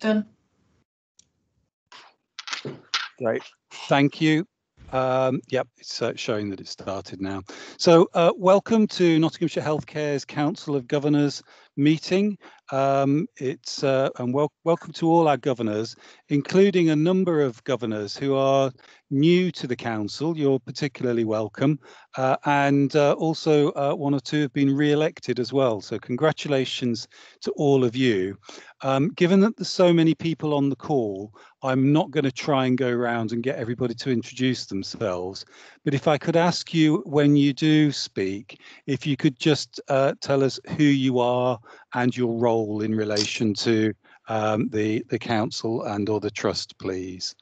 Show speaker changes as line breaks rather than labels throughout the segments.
Done.
Great, thank you. Um, yep, it's uh, showing that it started now. So uh, welcome to Nottinghamshire Healthcare's Council of Governors meeting. Um, it's uh, and wel welcome to all our governors, including a number of governors who are new to the council. You're particularly welcome, uh, and uh, also uh, one or two have been re-elected as well. So congratulations to all of you. Um, given that there's so many people on the call, I'm not going to try and go around and get everybody to introduce themselves. But if I could ask you when you do speak, if you could just uh, tell us who you are and your role in relation to um, the, the council and or the trust, please.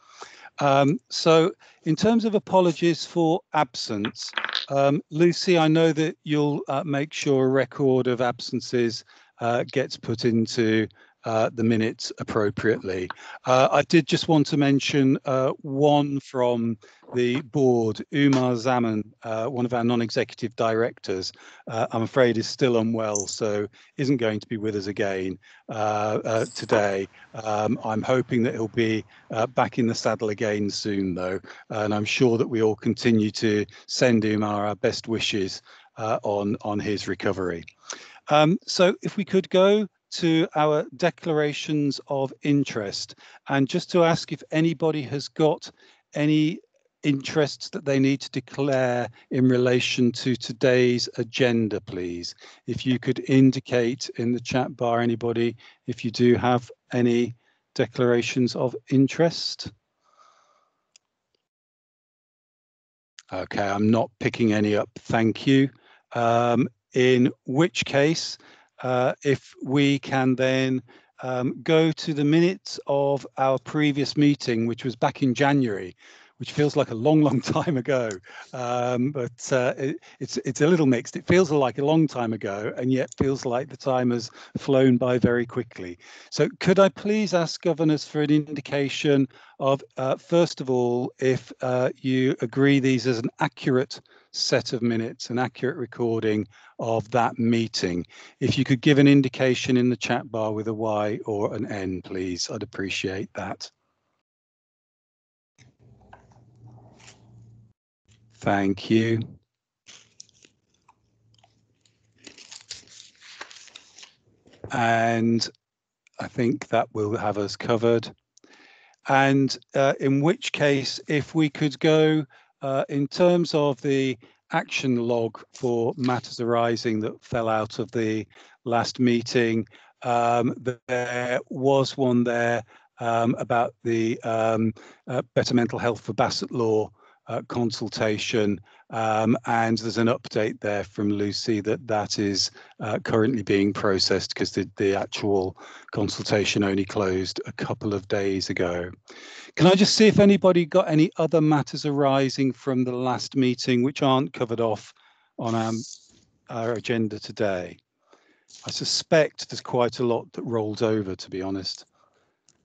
Um, so in terms of apologies for absence, um, Lucy, I know that you'll uh, make sure a record of absences uh, gets put into uh, the minutes appropriately. Uh, I did just want to mention uh, one from the board, Umar Zaman, uh, one of our non-executive directors, uh, I'm afraid is still unwell, so isn't going to be with us again today. Um, I'm hoping that he'll be back in the saddle again soon, though, and I'm sure that we all continue to send Umar our best wishes on, on his recovery. Um, so if we could go to our declarations of interest and just to ask if anybody has got any interests that they need to declare in relation to today's agenda, please. If you could indicate in the chat bar, anybody, if you do have any declarations of interest. Okay, I'm not picking any up, thank you. Um, in which case, uh, if we can then um, go to the minutes of our previous meeting, which was back in January, which feels like a long, long time ago. Um, but uh, it, it's it's a little mixed. It feels like a long time ago, and yet feels like the time has flown by very quickly. So could I please ask governors for an indication of, uh, first of all, if uh, you agree these as an accurate set of minutes, an accurate recording of that meeting. If you could give an indication in the chat bar with a Y or an N, please, I'd appreciate that. Thank you. And I think that will have us covered. And uh, in which case, if we could go uh, in terms of the action log for matters arising that fell out of the last meeting, um, there was one there um, about the um, uh, Better Mental Health for Bassetlaw uh, consultation um, and there's an update there from Lucy that that is uh, currently being processed because the, the actual consultation only closed a couple of days ago. Can I just see if anybody got any other matters arising from the last meeting which aren't covered off on our, our agenda today? I suspect there's quite a lot that rolled over, to be honest.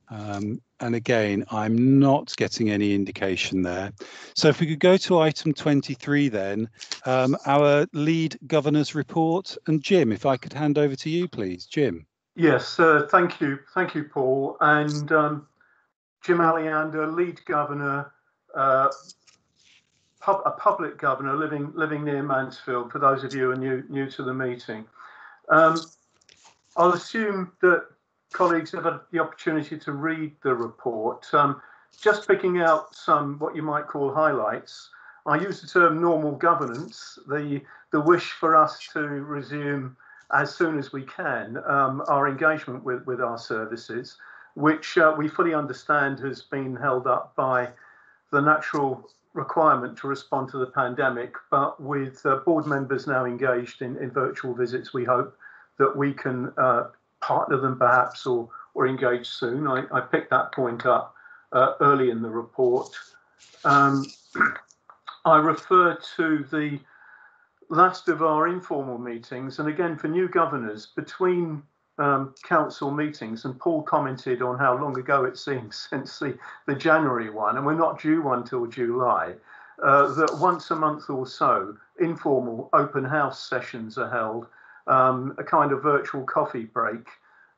Um, and again, I'm not getting any indication there. So if we could go to item 23 then, um, our lead governor's report. And Jim, if I could hand over to you, please. Jim.
Yes, uh, thank you. Thank you, Paul. And um, Jim Aleander, lead governor, uh, pub, a public governor living living near Mansfield, for those of you who are new, new to the meeting. Um, I'll assume that colleagues have had the opportunity to read the report. Um, just picking out some what you might call highlights. I use the term normal governance, the, the wish for us to resume as soon as we can um, our engagement with, with our services, which uh, we fully understand has been held up by the natural requirement to respond to the pandemic. But with uh, board members now engaged in, in virtual visits, we hope that we can uh, partner them perhaps or, or engage soon. I, I picked that point up uh, early in the report. Um, I refer to the last of our informal meetings, and again for new governors, between um, council meetings, and Paul commented on how long ago it seems since the, the January one, and we're not due one till July, uh, that once a month or so, informal open house sessions are held um, a kind of virtual coffee break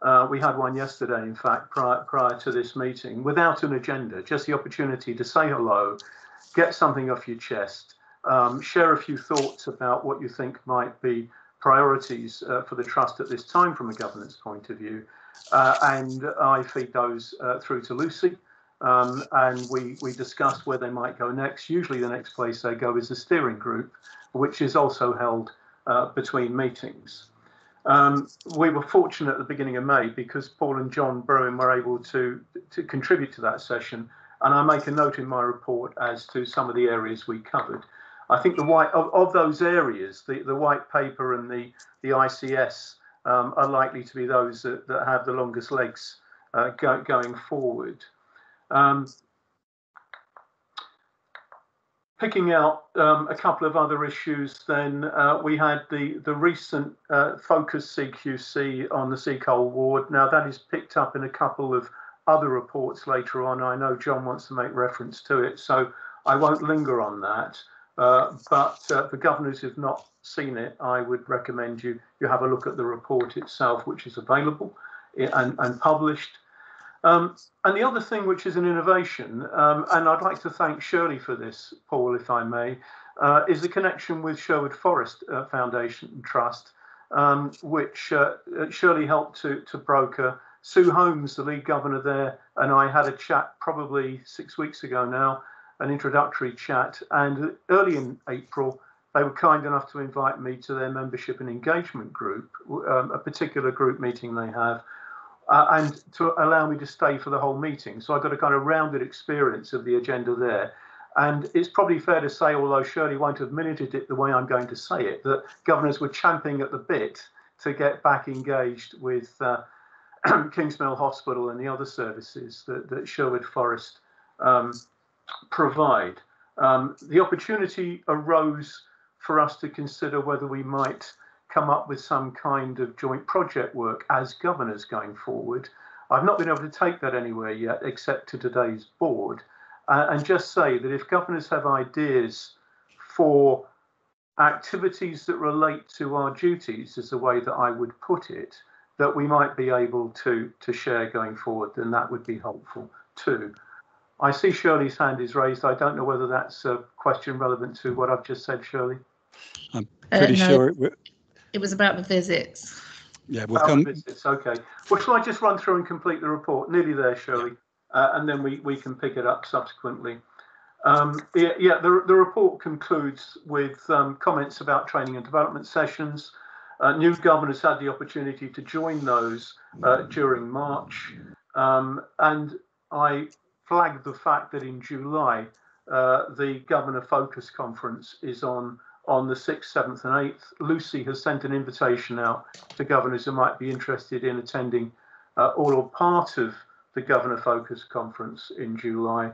Uh, we had one yesterday, in fact, prior, prior to this meeting, without an agenda, just the opportunity to say hello, get something off your chest, um, share a few thoughts about what you think might be priorities uh, for the trust at this time from a governance point of view. Uh, and I feed those uh, through to Lucy. Um, and we, we discuss where they might go next. Usually the next place they go is the steering group, which is also held uh, between meetings. Um, we were fortunate at the beginning of May because Paul and John Brewin were able to, to contribute to that session. And I make a note in my report as to some of the areas we covered. I think the white of, of those areas, the, the white paper and the, the ICS um, are likely to be those that, that have the longest legs uh, go, going forward. Um, picking out um, a couple of other issues, then uh, we had the, the recent uh, focus CQC on the Seacole ward. Now that is picked up in a couple of other reports later on. I know John wants to make reference to it, so I won't linger on that. Uh, but uh, for governors who've not seen it, I would recommend you you have a look at the report itself, which is available and, and published. Um, and the other thing, which is an innovation, um, and I'd like to thank Shirley for this, Paul, if I may, uh, is the connection with Sherwood Forest uh, Foundation Trust, um, which uh, uh, Shirley helped to, to broker. Sue Holmes, the lead governor there, and I had a chat probably six weeks ago now, an introductory chat. And early in April, they were kind enough to invite me to their membership and engagement group, um, a particular group meeting they have, uh, and to allow me to stay for the whole meeting. So I got a kind of rounded experience of the agenda there. And it's probably fair to say, although Shirley won't have minuted it the way I'm going to say it, that governors were champing at the bit to get back engaged with uh, King's Mill Hospital and the other services that, that Sherwood Forest um, provide. Um, the opportunity arose for us to consider whether we might come up with some kind of joint project work as governors going forward. I've not been able to take that anywhere yet except to today's board uh, and just say that if governors have ideas for activities that relate to our duties is the way that I would put it that we might be able to to share going forward then that would be helpful too. I see Shirley's hand is raised. I don't know whether that's a question relevant to what I've just said, Shirley.
I'm pretty uh, no. sure it,
it was about the visits.
Yeah, we'll come.
Visits, okay. Well, shall I just run through and complete the report? Nearly there, Shirley, yeah. uh, and then we, we can pick it up subsequently. Um, yeah, yeah the, the report concludes with um, comments about training and development sessions. Uh, new governors had the opportunity to join those uh, during March, um, and I flagged the fact that in July uh, the Governor Focus Conference is on on the 6th, 7th, and 8th. Lucy has sent an invitation out to governors who might be interested in attending uh, all or part of the Governor Focus Conference in July.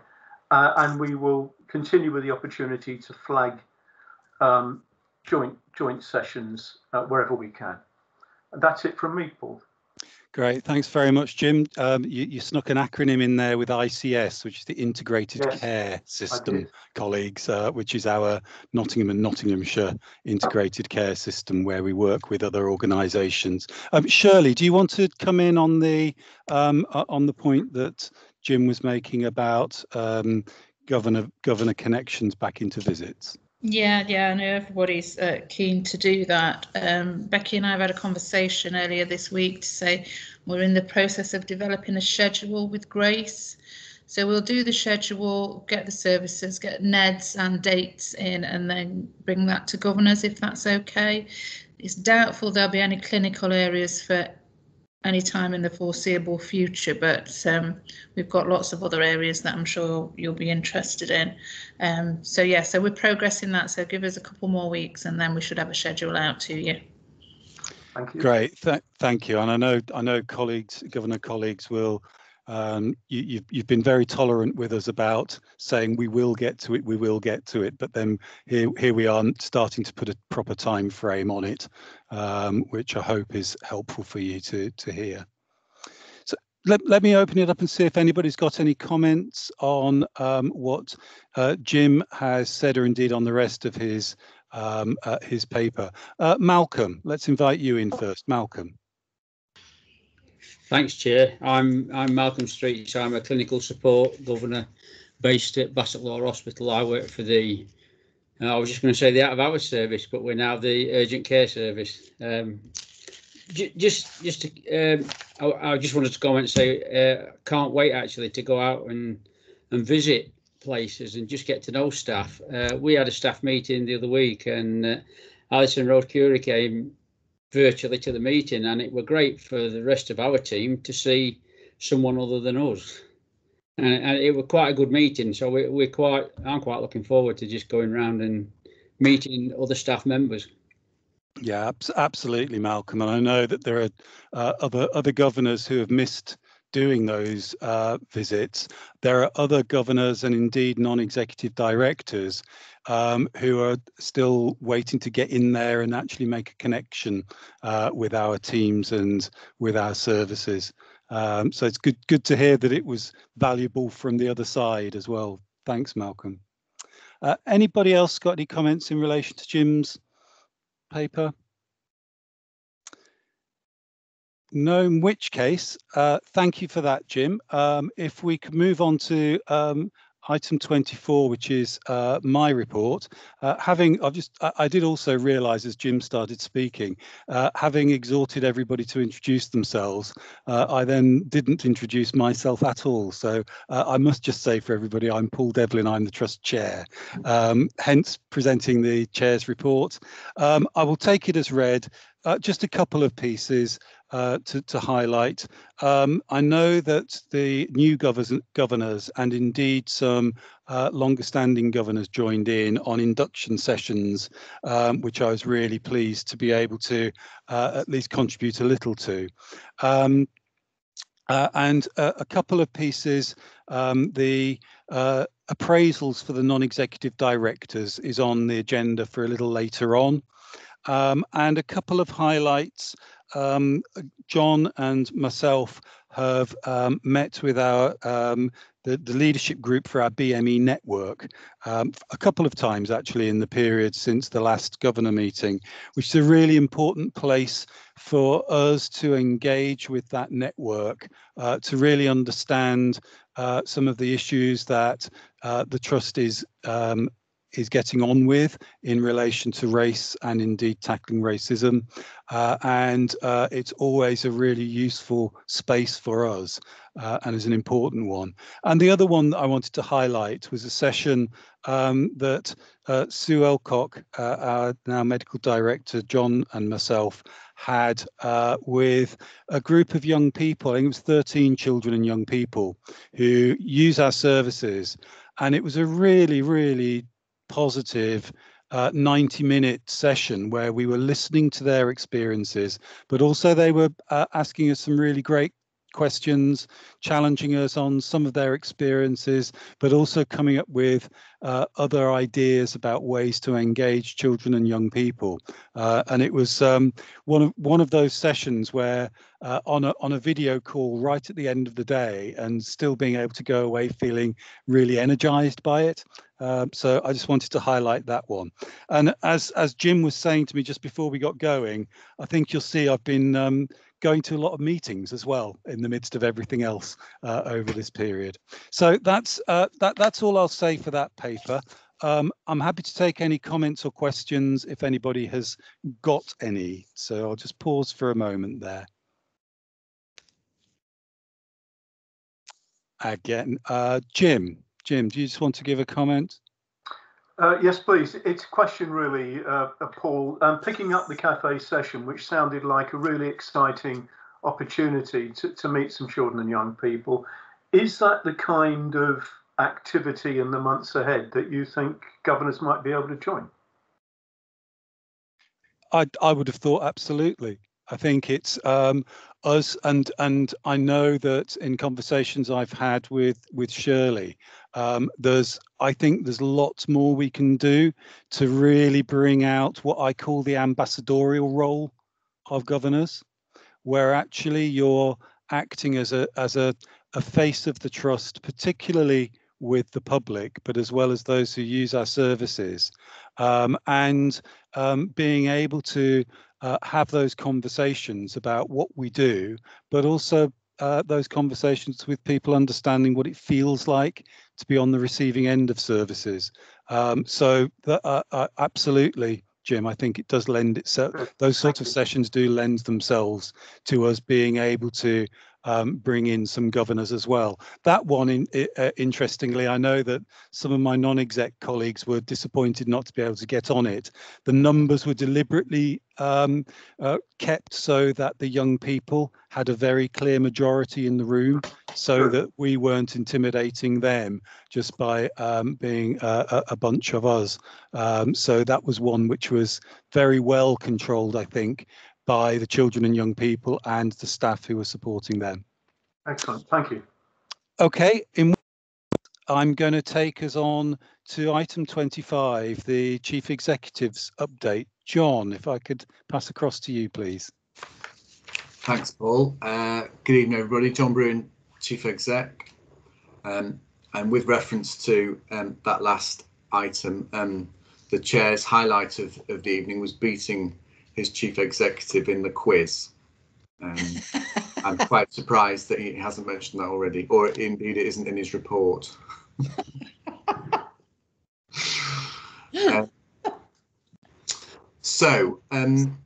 Uh, and we will continue with the opportunity to flag um, joint joint sessions uh, wherever we can. And that's it from me, Paul.
Great, thanks very much, Jim. Um, you, you, snuck an acronym in there with ICS, which is the Integrated yes, Care System, colleagues, uh, which is our Nottingham and Nottinghamshire Integrated Care System, where we work with other organisations. Um, Shirley, do you want to come in on the um, uh, on the point that Jim was making about um, governor governor connections back into visits?
Yeah, yeah, I know everybody's uh, keen to do that. Um, Becky and I have had a conversation earlier this week to say we're in the process of developing a schedule with Grace. So we'll do the schedule, get the services, get NEDs and dates in, and then bring that to governors if that's okay. It's doubtful there'll be any clinical areas for any time in the foreseeable future, but um, we've got lots of other areas that I'm sure you'll be interested in. Um, so yeah, so we're progressing that. So give us a couple more weeks, and then we should have a schedule out to you.
Thank you.
Great, Th thank you. And I know I know colleagues, governor colleagues, will um, you, you've, you've been very tolerant with us about saying we will get to it, we will get to it, but then here, here we are starting to put a proper time frame on it, um, which I hope is helpful for you to, to hear. So let, let me open it up and see if anybody's got any comments on um, what uh, Jim has said or indeed on the rest of his um, uh, his paper. Uh, Malcolm, let's invite you in first. Malcolm.
Thanks, Chair. I'm I'm Malcolm Street. I'm a clinical support governor based at Bassetlaw Hospital. I work for the, uh, I was just going to say the out of hours service, but we're now the urgent care service. Um, just just to, um, I, I, just wanted to comment and say uh, can't wait actually to go out and and visit places and just get to know staff. Uh, we had a staff meeting the other week and uh, Alison Road Curie came virtually to the meeting and it were great for the rest of our team to see someone other than us. And, and it was quite a good meeting. So we, we're quite, I'm quite looking forward to just going around and meeting other staff members.
Yeah, absolutely, Malcolm. And I know that there are uh, other other governors who have missed doing those uh, visits. There are other governors and indeed non-executive directors um, who are still waiting to get in there and actually make a connection uh, with our teams and with our services. Um, so it's good good to hear that it was valuable from the other side as well. Thanks, Malcolm. Uh, anybody else got any comments in relation to Jim's paper? No, in which case, uh, thank you for that, Jim. Um, if we could move on to um, item 24, which is uh, my report. Uh, having, I've just, I, I, did also realise as Jim started speaking, uh, having exhorted everybody to introduce themselves, uh, I then didn't introduce myself at all. So uh, I must just say for everybody, I'm Paul Devlin, I'm the Trust Chair, um, hence presenting the Chair's report. Um, I will take it as read. Uh, just a couple of pieces uh, to, to, highlight. Um, I know that the new governors, governors and indeed some uh, longer standing governors joined in on induction sessions, um, which I was really pleased to be able to uh, at least contribute a little to. Um, uh, and a couple of pieces, um, the uh, appraisals for the non-executive directors is on the agenda for a little later on. Um, and a couple of highlights. Um, John and myself have um, met with our um, the, the leadership group for our BME network um, a couple of times actually in the period since the last governor meeting, which is a really important place for us to engage with that network uh, to really understand uh, some of the issues that uh, the trust is um, is getting on with in relation to race and indeed tackling racism. Uh, and uh, it's always a really useful space for us uh, and is an important one. And the other one that I wanted to highlight was a session um, that uh, Sue Elcock, uh, our now medical director, John and myself had uh, with a group of young people, I think it was 13 children and young people who use our services. And it was a really, really positive uh, 90 minute session where we were listening to their experiences, but also they were uh, asking us some really great questions, challenging us on some of their experiences, but also coming up with uh, other ideas about ways to engage children and young people. Uh, and it was um, one of one of those sessions where uh, on a on a video call right at the end of the day, and still being able to go away feeling really energized by it. Um, so I just wanted to highlight that one. And as as Jim was saying to me just before we got going, I think you'll see I've been um, going to a lot of meetings as well in the midst of everything else uh, over this period. So that's uh, that that's all I'll say for that paper. Um, I'm happy to take any comments or questions if anybody has got any. So I'll just pause for a moment there. Again, uh, Jim, Jim, do you just want to give a comment?
Uh, yes, please. It's a question really, uh, Paul. Um, picking up the cafe session, which sounded like a really exciting opportunity to, to meet some children and young people. Is that the kind of activity in the months ahead that you think governors might be able to join?
I, I would have thought absolutely. I think it's um, us, and and I know that in conversations I've had with with Shirley, um, there's I think there's lots more we can do to really bring out what I call the ambassadorial role of governors, where actually you're acting as a as a, a face of the trust, particularly with the public, but as well as those who use our services, um, and um, being able to uh, have those conversations about what we do, but also uh, those conversations with people understanding what it feels like to be on the receiving end of services. Um, so the, uh, uh, absolutely, Jim, I think it does lend itself, those sorts of sessions do lend themselves to us being able to um, bring in some governors as well. That one, in, uh, interestingly, I know that some of my non-exec colleagues were disappointed not to be able to get on it. The numbers were deliberately um, uh, kept so that the young people had a very clear majority in the room so sure. that we weren't intimidating them just by um, being a, a, bunch of us. Um, so that was one which was very well controlled, I think, by the children and young people and the staff who are supporting them.
Excellent, thank you.
Okay, in, I'm going to take us on to item 25, the Chief Executive's update. John, if I could pass across to you, please.
Thanks, Paul. Uh, good evening, everybody. John Brewin, Chief Exec. Um, and with reference to um, that last item, um, the chair's highlight of, of the evening was beating his chief executive in the quiz. Um, I'm quite surprised that he hasn't mentioned that already, or indeed it isn't in his report. uh, so, um,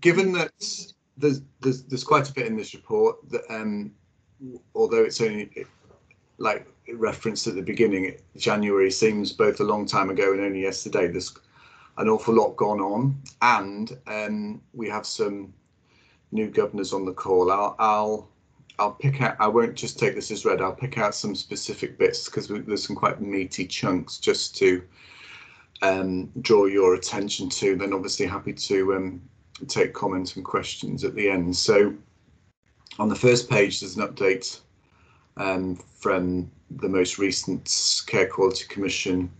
given that there's, there's, there's quite a bit in this report that, um, although it's only like referenced at the beginning, January seems both a long time ago and only yesterday. There's an awful lot gone on, and um, we have some new governors on the call. I'll, I'll I'll pick out. I won't just take this as read. I'll pick out some specific bits because there's some quite meaty chunks just to um, draw your attention to. Then obviously happy to um, take comments and questions at the end. So on the first page, there's an update um, from the most recent Care Quality Commission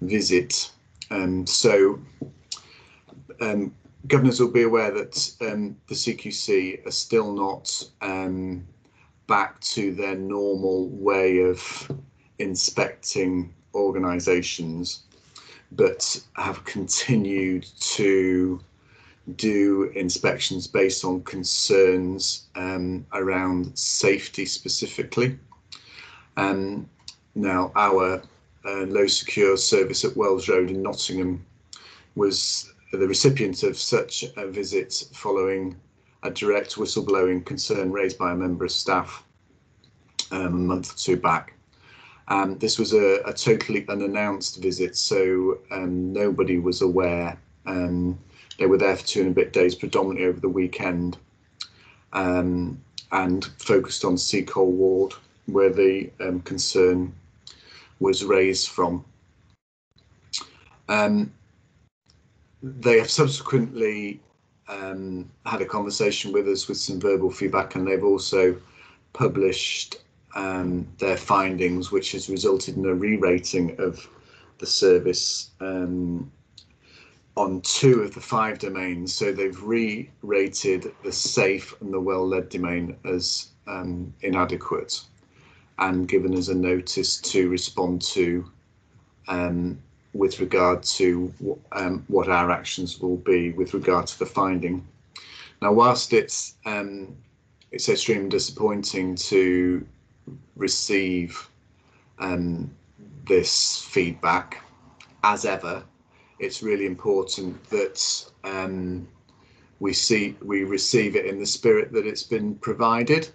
visit um, so um, governors will be aware that um, the CQC are still not um, back to their normal way of inspecting organisations, but have continued to do inspections based on concerns um, around safety specifically. Um, now, our uh, low secure service at Wells Road in Nottingham was the recipient of such a visit following a direct whistleblowing concern raised by a member of staff um, a month or two back. Um, this was a, a, totally unannounced visit, so um, nobody was aware. Um, they were there for two and a bit days, predominantly over the weekend, um, and focused on Seacole Ward, where the um, concern was raised from. Um, they have subsequently um, had a conversation with us with some verbal feedback, and they've also published um, their findings, which has resulted in a re-rating of the service um, on two of the five domains. So they've re-rated the safe and the well-led domain as um, inadequate and given us a notice to respond to um, with regard to um, what our actions will be with regard to the finding. Now, whilst it's um, it's extremely disappointing to receive um, this feedback, as ever, it's really important that um, we see we receive it in the spirit that it's been provided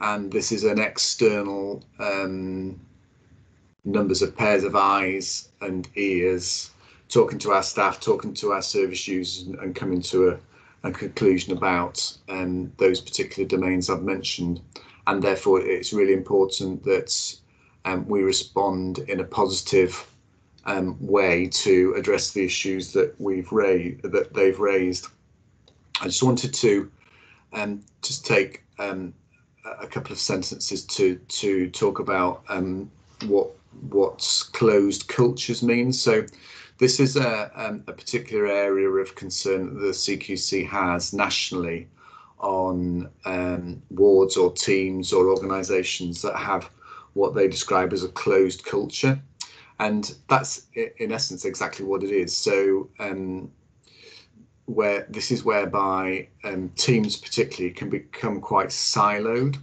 and this is an external um, numbers of pairs of eyes and ears talking to our staff, talking to our service users, and, and coming to a, a conclusion about um, those particular domains I've mentioned. And therefore, it's really important that um, we respond in a positive um, way to address the issues that we've raised, that they've raised. I just wanted to um, just take um, a couple of sentences to to talk about um, what what closed cultures mean. So this is a, um, a particular area of concern that the CQC has nationally on um, wards or teams or organisations that have what they describe as a closed culture. And that's in essence exactly what it is. So um, where this is whereby um, teams particularly can become quite siloed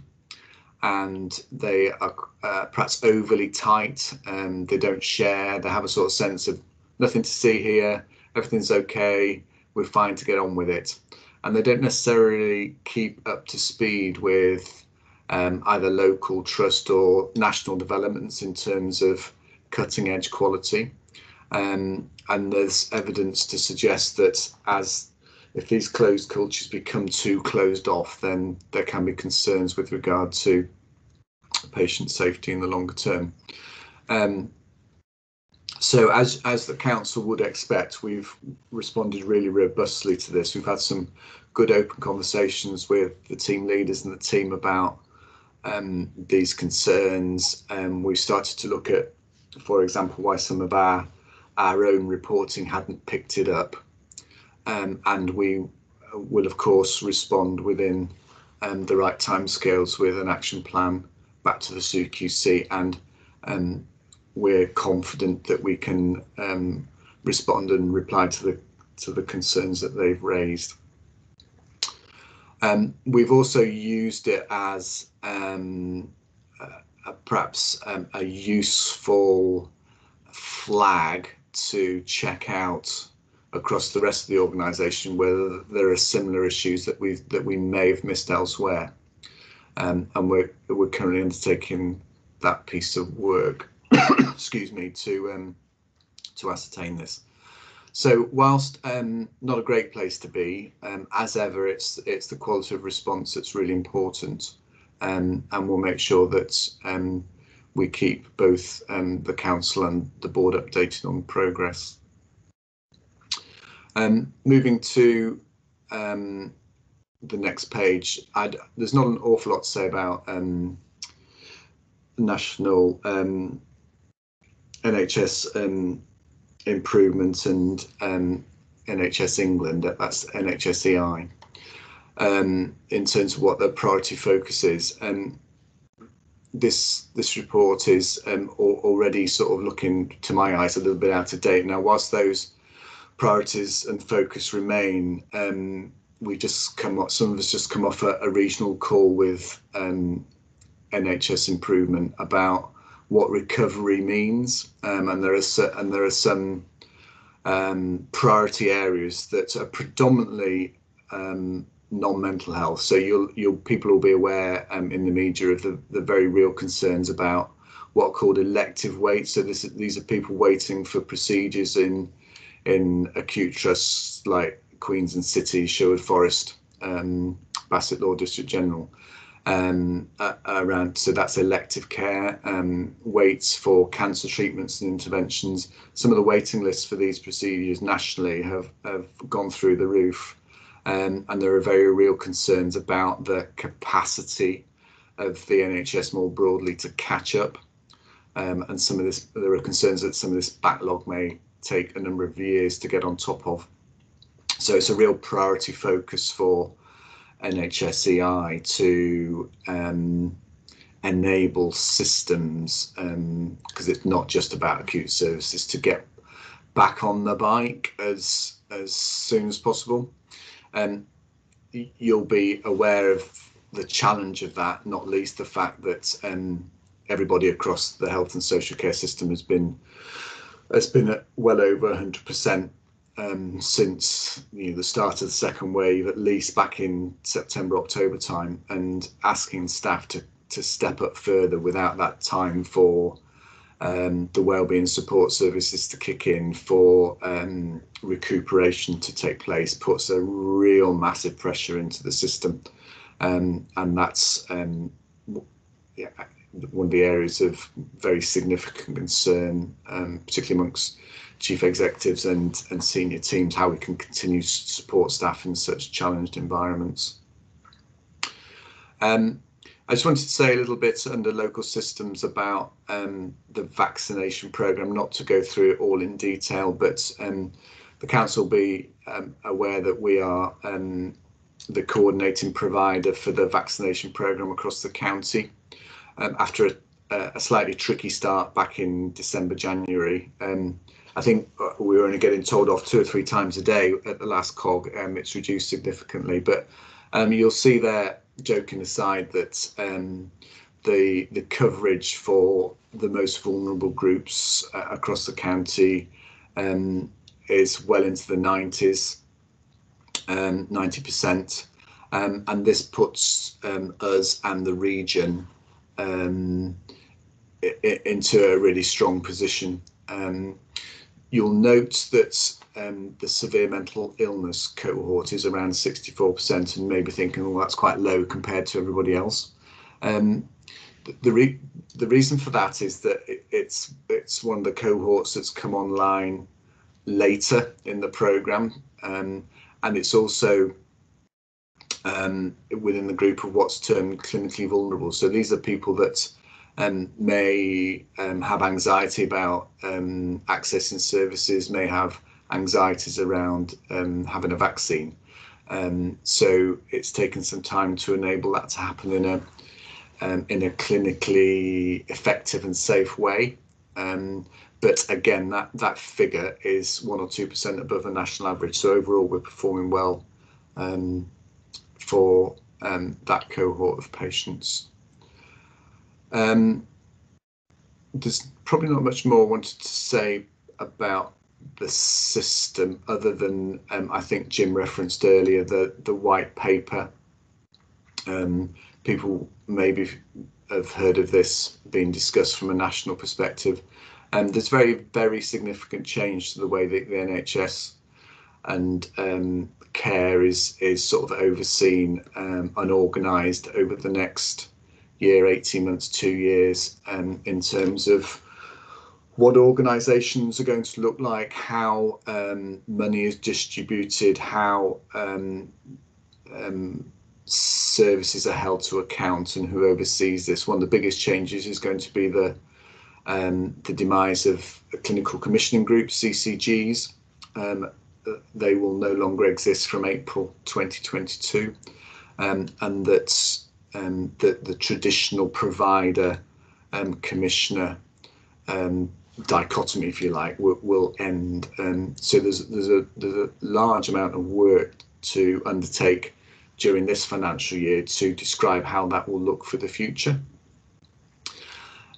and they are uh, perhaps overly tight and they don't share they have a sort of sense of nothing to see here everything's okay we're fine to get on with it. And they don't necessarily keep up to speed with um, either local trust or national developments in terms of cutting edge quality. Um, and there's evidence to suggest that as if these closed cultures become too closed off, then there can be concerns with regard to patient safety in the longer term. Um, so as, as the council would expect, we've responded really robustly to this. We've had some good open conversations with the team leaders and the team about um, these concerns. Um, we started to look at, for example, why some of our our own reporting hadn't picked it up. Um, and we will, of course, respond within um, the right timescales with an action plan back to the CQC. And um, we're confident that we can um, respond and reply to the to the concerns that they've raised. Um, we've also used it as um, uh, perhaps a useful flag to check out across the rest of the organisation whether there are similar issues that we that we may have missed elsewhere, um, and we're we're currently undertaking that piece of work. excuse me to um, to ascertain this. So whilst um, not a great place to be, um, as ever, it's it's the quality of response that's really important, um, and we'll make sure that um, we keep both um, the council and the board updated on progress. Um, moving to um, the next page, I'd, there's not an awful lot to say about um, national um, NHS um, improvements and NHS England, that's NHSEI, in terms of what the priority focus is. And this this report is um, already sort of looking to my eyes a little bit out of date. Now whilst those priorities and focus remain um, we just come up some of us just come off a, a regional call with um, NHS improvement about what recovery means. Um, and there are and there are some um, priority areas that are predominantly um, non-mental health. So you'll you'll people will be aware um, in the media of the, the very real concerns about what are called elective waits. So this these are people waiting for procedures in in acute trusts like Queens and City, Sherwood Forest, um, Bassetlaw District General. Um, uh, around so that's elective care, um, waits for cancer treatments and interventions. Some of the waiting lists for these procedures nationally have have gone through the roof. Um, and there are very real concerns about the capacity of the NHS more broadly to catch up. Um, and some of this, there are concerns that some of this backlog may take a number of years to get on top of. So it's a real priority focus for NHSEI to um, enable systems, because um, it's not just about acute services, to get back on the bike as as soon as possible um, you'll be aware of the challenge of that, not least the fact that um, everybody across the health and social care system has been has been at well over 100% um, since you know, the start of the second wave, at least back in September, October time, and asking staff to to step up further without that time for um, the wellbeing support services to kick in for um, recuperation to take place puts a real massive pressure into the system. Um, and that's um, yeah, one of the areas of very significant concern, um, particularly amongst chief executives and, and senior teams, how we can continue to support staff in such challenged environments. Um, I just wanted to say a little bit under local systems about um, the vaccination programme, not to go through it all in detail, but um, the council will be um, aware that we are um, the coordinating provider for the vaccination programme across the county. Um, after a, a, slightly tricky start back in December, January, um, I think uh, we were only getting told off two or three times a day at the last cog. Um, it's reduced significantly, but you'll see there, joking aside, that um, the the coverage for the most vulnerable groups uh, across the county um, is well into the 90s, um, 90%. Um, and this puts um, us and the region um, into a really strong position. Um, you'll note that um, the severe mental illness cohort is around 64% and maybe thinking, well, that's quite low compared to everybody else. Um, the, re the reason for that is that it, it's it's one of the cohorts that's come online later in the program um, and it's also um, within the group of what's termed clinically vulnerable so these are people that um, may um, have anxiety about um, accessing services may have anxieties around um, having a vaccine so it's taken some time to enable that to happen in a um, in a clinically effective and safe way. Um, but again, that, that figure is one or two percent above the national average. So overall, we're performing well um, for um, that cohort of patients. Um, there's probably not much more I wanted to say about the system other than um, I think Jim referenced earlier the the white paper um, people maybe have heard of this being discussed from a national perspective. And um, there's very, very significant change to the way that the NHS and um, care is is sort of overseen um, and organised over the next year, 18 months, two years, um, in terms of what organisations are going to look like, how um, money is distributed, how um, um, services are held to account and who oversees this. One of the biggest changes is going to be the um, the demise of clinical commissioning groups, CCGs. Um, they will no longer exist from April 2022, um, and that um, the, the traditional provider um, commissioner um, dichotomy, if you like, will, will end. so there's there's a there's a large amount of work to undertake during this financial year to describe how that will look for the future.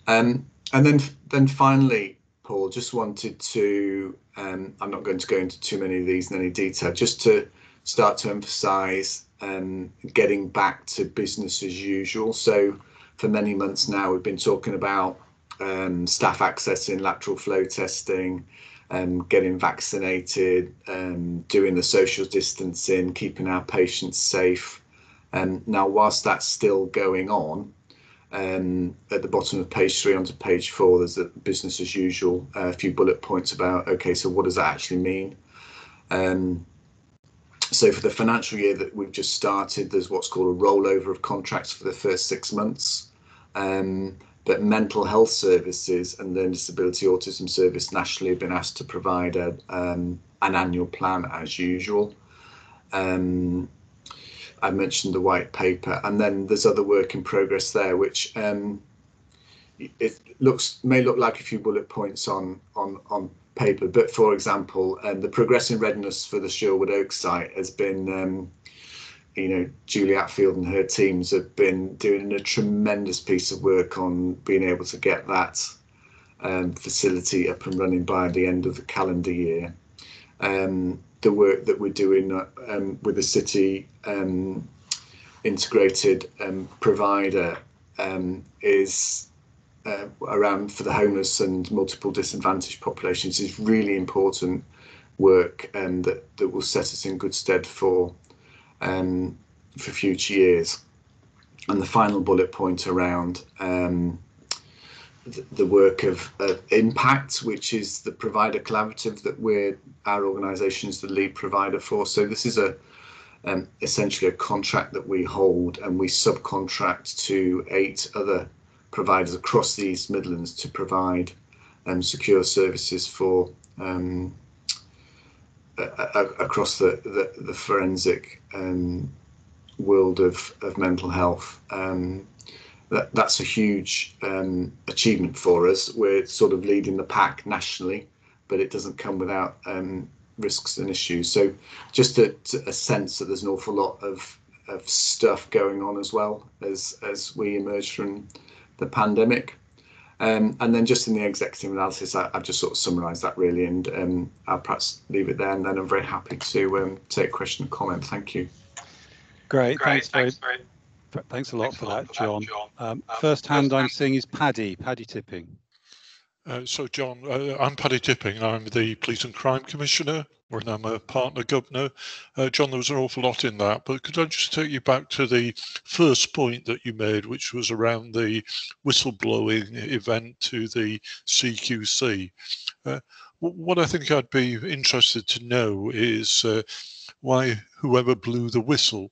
Um, and then, then finally, Paul, just wanted to, um, I'm not going to go into too many of these in any detail, just to start to emphasise um, getting back to business as usual. So for many months now, we've been talking about um, staff accessing lateral flow testing, um, getting vaccinated, um, doing the social distancing, keeping our patients safe. And um, now, whilst that's still going on, um, at the bottom of page three onto page four, there's a business as usual, a few bullet points about, okay, so what does that actually mean? Um, so for the financial year that we've just started, there's what's called a rollover of contracts for the first six months. Um, but mental health services and learning disability autism service nationally have been asked to provide a, um, an annual plan as usual. Um, I mentioned the white paper, and then there's other work in progress there, which um, it looks may look like a few bullet points on on on paper, but for example, um, the progressing readiness for the Sherwood Oak site has been um, you know, Julie Attfield and her teams have been doing a tremendous piece of work on being able to get that um, facility up and running by the end of the calendar year. Um, the work that we're doing um, with the city um, integrated provider is uh, around for the homeless and multiple disadvantaged populations is really important work and that, that will set us in good stead for um, for future years. And the final bullet point around um, the, the work of, of impact, which is the provider collaborative that we're our organisation is the lead provider for. So this is a um, essentially a contract that we hold and we subcontract to eight other providers across the East Midlands to provide um, secure services for um, across the, the, the forensic um, world of, of mental health. Um, that, that's a huge um, achievement for us. We're sort of leading the pack nationally but it doesn't come without um, risks and issues. So just a, a, sense that there's an awful lot of, of stuff going on as well as as we emerge from the pandemic. Um, and then just in the executive analysis, I, have just sort of summarised that really, and um, I'll perhaps leave it there. And then I'm very happy to um, take question and comment. Thank you.
Great, Great thanks, thanks, very, thanks a lot thanks for, that, John. John. Um, um, first hand I'm seeing is Paddy, Paddy Tipping.
Uh, so, John, uh, I'm Paddy Tipping. I'm the Police and Crime Commissioner and I'm a partner governor. Uh, John, there was an awful lot in that, but could I just take you back to the first point that you made, which was around the whistleblowing event to the CQC? Uh, what I think I'd be interested to know is uh, why whoever blew the whistle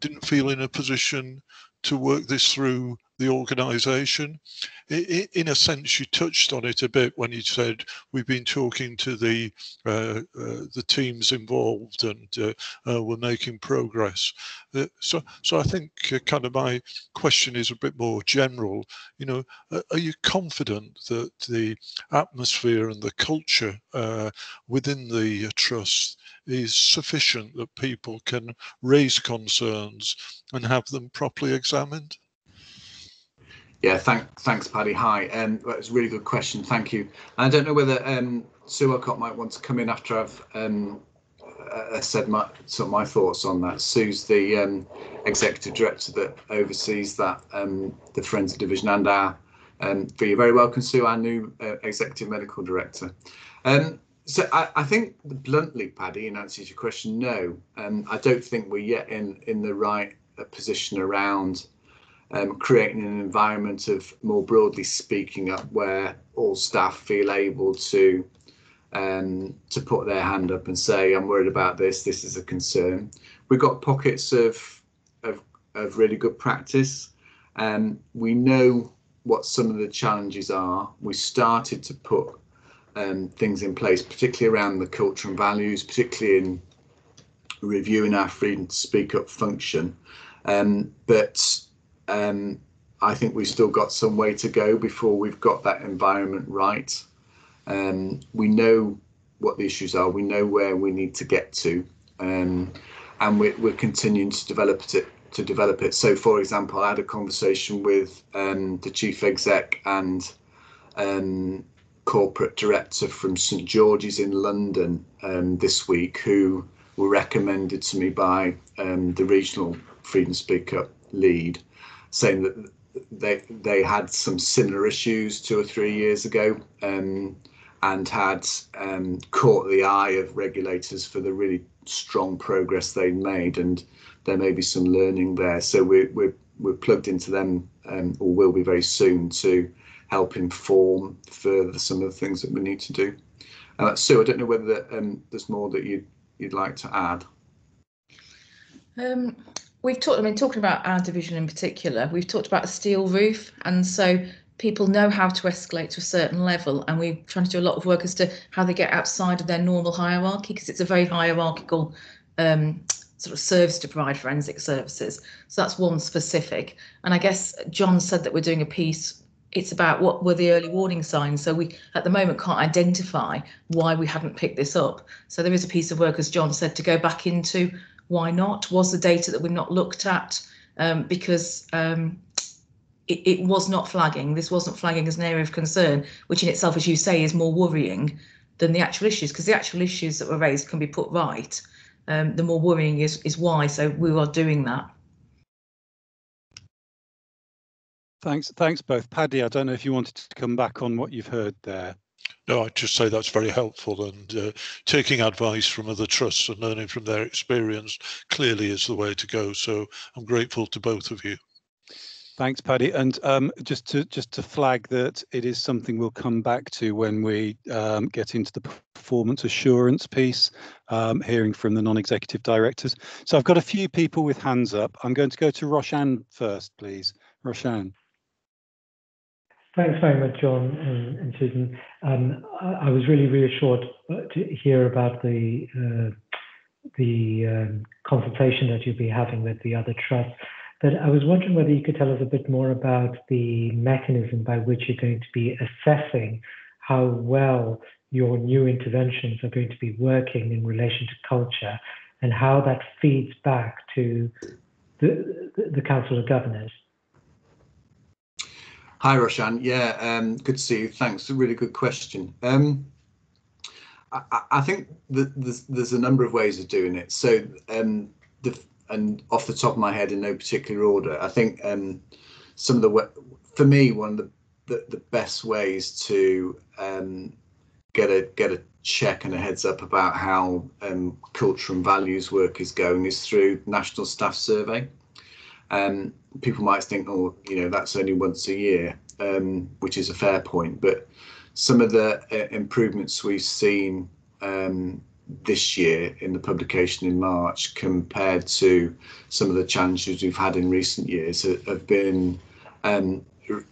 didn't feel in a position to work this through the organisation. In a sense, you touched on it a bit when you said we've been talking to the uh, uh, the teams involved and uh, uh we're making progress. Uh, so, so I think kind of my question is a bit more general. You know, are you confident that the atmosphere and the culture within the trust is sufficient that people can raise concerns and have them properly examined?
Yeah, thank, thanks, Paddy. Hi, um, that was a really good question. Thank you. And I don't know whether um, Sue Elcock might want to come in after I've um, uh, said my some of my thoughts on that. Sue's the um, executive director that oversees that um, the forensic division and our. Um, for you very welcome, Sue, our new uh, executive medical director. Um, so I, I, think bluntly, Paddy, in answer to your question, no. Um, I don't think we're yet in in the right uh, position around um, creating an environment of more broadly speaking up where all staff feel able to um, to put their hand up and say, I'm worried about this, this is a concern. We've got pockets of, of, of really good practice. and um, we know what some of the challenges are. We started to put um, things in place, particularly around the culture and values, particularly in reviewing our freedom to speak up function. Um, but um, I think we've still got some way to go before we've got that environment right. Um, we know what the issues are. We know where we need to get to, um, and we're, we're, continuing to develop it. To develop it. So, for example, I had a conversation with um, the chief exec and um, corporate director from St George's in London um, this week, who were recommended to me by the regional Freedom Speak Up lead saying that they they had some similar issues two or three years ago um, and had um, caught the eye of regulators for the really strong progress they made and there may be some learning there. So we're we're, we're plugged into them um, or will be very soon to help inform further some of the things that we need to do. Uh, Sue I don't know whether um, there's more that you you'd like to add.
Um, we've talked, I mean, talking about our division in particular, we've talked about a steel roof. And so people know how to escalate to a certain level. And we're trying to do a lot of work as to how they get outside of their normal hierarchy, because it's a very hierarchical um, sort of service to provide forensic services. So that's one specific. And I guess John said that we're doing a piece it's about what were the early warning signs. So we at the moment can't identify why we haven't picked this up. So there is a piece of work, as John said, to go back into why not? Was the data that we've not looked at um, because um, it, it, was not flagging. This wasn't flagging as an area of concern, which in itself, as you say, is more worrying than the actual issues because the actual issues that were raised can be put right. Um, the more worrying is, is why. So we are doing that.
Thanks, thanks both. Paddy, I don't know if you wanted to come back on what you've heard there.
No, I'd just say that's very helpful and uh, taking advice from other trusts and learning from their experience clearly is the way to go. So I'm grateful to both of you.
Thanks, Paddy. And um, just to just to flag that it is something we'll come back to when we um, get into the performance assurance piece, um, hearing from the non-executive directors. So I've got a few people with hands up. I'm going to go to Roshan first, please. Roshan.
Thanks very much, John and, and Susan. Um, I, I, was really reassured uh, to hear about the uh, the um, consultation that you'll be having with the other trusts. But I was wondering whether you could tell us a bit more about the mechanism by which you're going to be assessing how well your new interventions are going to be working in relation to culture and how that feeds back to the, the, the Council of Governors.
Hi, Roshan. Yeah, um, good to see you. Thanks. A really good question. Um, I, I, think that there's, there's, a number of ways of doing it. So, um, the, and off the top of my head, in no particular order, I think um, some of the for me one of the the, the best ways to um, get a get a check and a heads up about how um, culture and values work is going is through national staff survey. Um, people might think, oh, you know, that's only once a year, um, which is a fair point. But some of the uh, improvements we've seen um, this year in the publication in March compared to some of the challenges we've had in recent years have been um,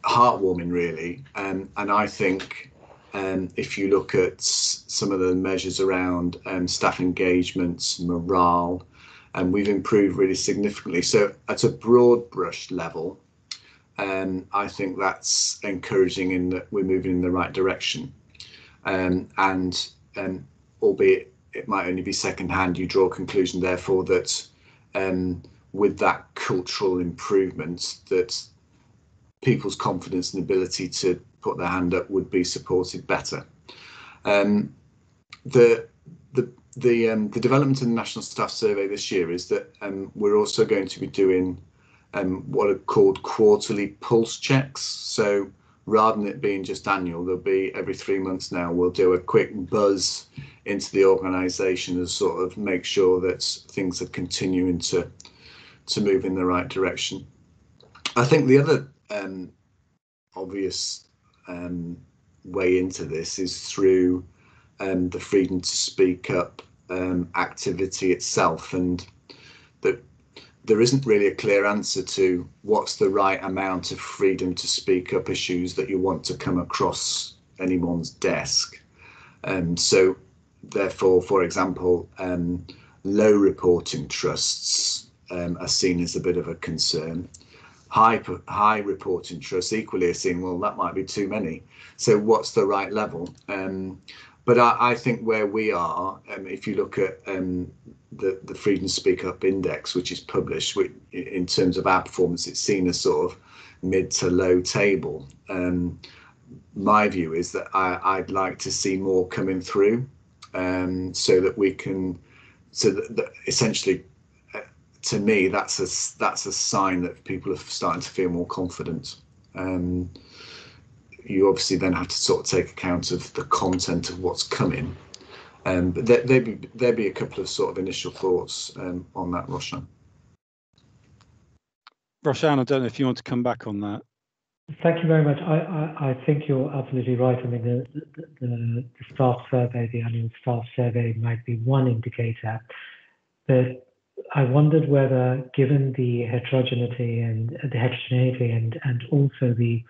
heartwarming, really. Um, and I think um, if you look at some of the measures around um, staff engagement, morale, and we've improved really significantly. So at a broad brush level, um, I think that's encouraging in that we're moving in the right direction. Um, and um, albeit it might only be secondhand, you draw a conclusion therefore that um, with that cultural improvement that people's confidence and ability to put their hand up would be supported better. Um, the the um, the development of the national staff survey this year is that um, we're also going to be doing um, what are called quarterly pulse checks. So rather than it being just annual, there'll be every three months now. We'll do a quick buzz into the organisation and sort of make sure that things are continuing to to move in the right direction. I think the other um, obvious um, way into this is through um, the freedom to speak up um, activity itself, and that there isn't really a clear answer to what's the right amount of freedom to speak up issues that you want to come across anyone's desk. And so, therefore, for example, um, low reporting trusts um, are seen as a bit of a concern. High high reporting trusts equally are seeing well that might be too many. So what's the right level? Um, but I, I, think where we are um, if you look at um, the the freedom speak up index which is published which, in terms of our performance it's seen as sort of mid to low table um, my view is that I, would like to see more coming through um, so that we can so that, that essentially to me, that's a that's a sign that people are starting to feel more confident. You obviously then have to sort of take account of the content of what's coming. Um, but there, would be there'd be a couple of sort of initial thoughts um, on that, Roshan.
Roshan, I don't know if you want to come back on that.
Thank you very much. I, I, I think you're absolutely right. I mean, the, the, the, the staff survey, the annual staff survey might be one indicator, but I wondered whether, given the heterogeneity and the heterogeneity and and also the,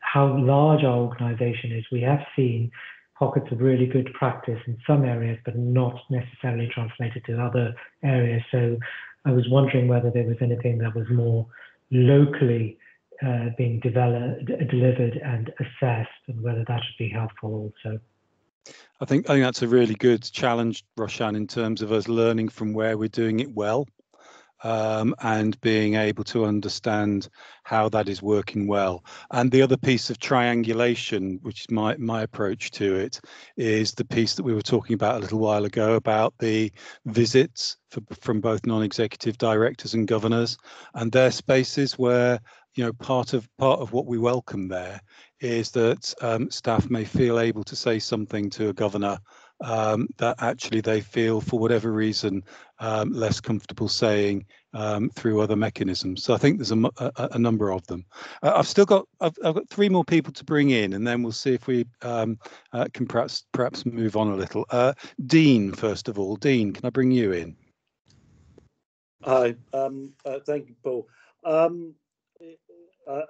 how large our organisation is, we have seen pockets of really good practice in some areas, but not necessarily translated to other areas. So I was wondering whether there was anything that was more locally uh, being developed, delivered and assessed, and whether that would be helpful also.
I think I think that's a really good challenge, Roshan, in terms of us learning from where we're doing it well. Um, and being able to understand how that is working well. And the other piece of triangulation, which is my, my approach to it, is the piece that we were talking about a little while ago about the visits for, from both non-executive directors and governors and their spaces where you know part of part of what we welcome there is that um, staff may feel able to say something to a governor um, that actually they feel for whatever reason um, less comfortable saying um, through other mechanisms. So I think there's a, a, a number of them. Uh, I've still got I've, I've, got three more people to bring in, and then we'll see if we um, uh, can perhaps perhaps move on a little. Uh, Dean, first of all, Dean, can I bring you in?
Hi, um, uh, thank you, Paul. Um, uh,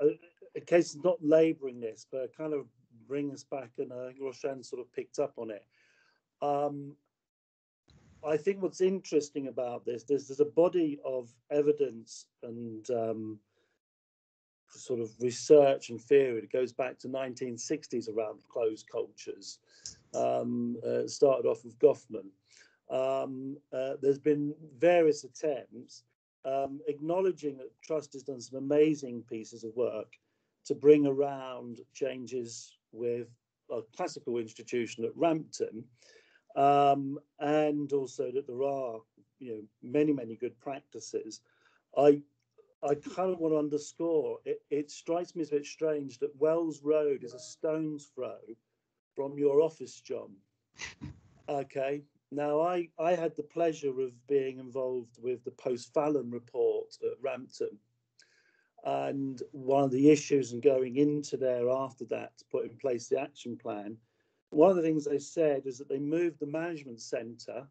a case of not labouring this, but kind of bring us back, and uh, Roshan sort of picked up on it. I think what's interesting about this, there's, there's a body of evidence and um, sort of research and theory that goes back to 1960s around closed cultures. Um, uh, started off with Goffman. Um, uh, there's been various attempts um, acknowledging that Trust has done some amazing pieces of work to bring around changes with a classical institution at Rampton, um, and also that there are you know many many good practices. I I kind of want to underscore it, it strikes me as a bit strange that Wells Road is a stone's throw from your office, John. Okay. Now, I, I had the pleasure of being involved with the post Fallon report at Rampton. And one of the issues and going into there after that to put in place the action plan, one of the things they said is that they moved the management centre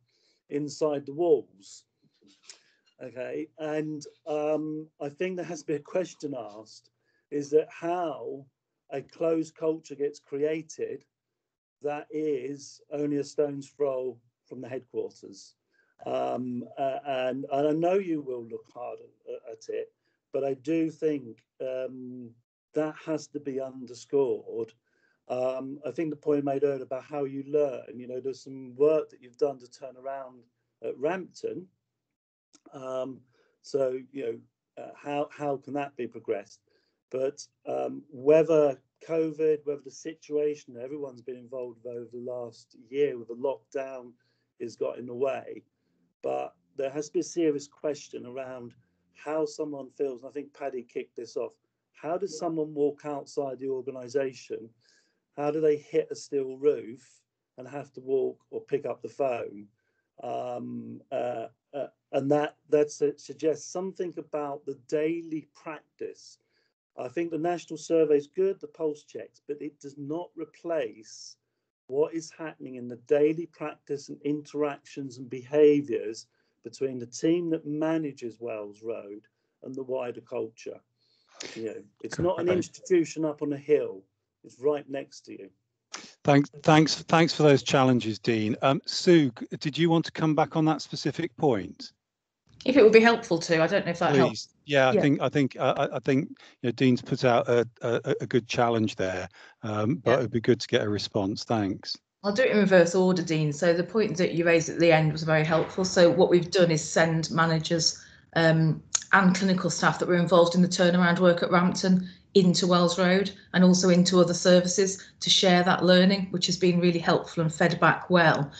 inside the walls. Okay, and um, I think there has to be a question asked: is that how a closed culture gets created that is only a stone's throw from the headquarters. Um, uh, and, and I know you will look hard at, at it, but I do think um, that has to be underscored. Um, I think the point made earlier about how you learn, you know, there's some work that you've done to turn around at Rampton. Um, so, you know, uh, how, how can that be progressed? But um, whether COVID, whether the situation everyone's been involved with over the last year with the lockdown has got in the way, but there has to be a serious question around how someone feels. And I think Paddy kicked this off. How does someone walk outside the organisation? How do they hit a steel roof and have to walk or pick up the phone? Um, uh, uh, and that that suggests something about the daily practice I think the national survey is good, the pulse checks, but it does not replace what is happening in the daily practice and interactions and behaviours between the team that manages Wells Road and the wider culture. You know, it's not an institution up on a hill; it's right next to you.
Thanks, thanks, thanks for those challenges, Dean. Um, Sue, did you want to come back on that specific point?
If it would be helpful to, I don't know if that Please. helps.
Yeah, I yeah. think I think uh, I think you know, Dean's put out a, a, a good challenge there, um, but yeah. it'd be good to get a response. Thanks.
I'll do it in reverse order, Dean. So the point that you raised at the end was very helpful. So what we've done is send managers um, and clinical staff that were involved in the turnaround work at Rampton into Wells Road and also into other services to share that learning, which has been really helpful and fed back well.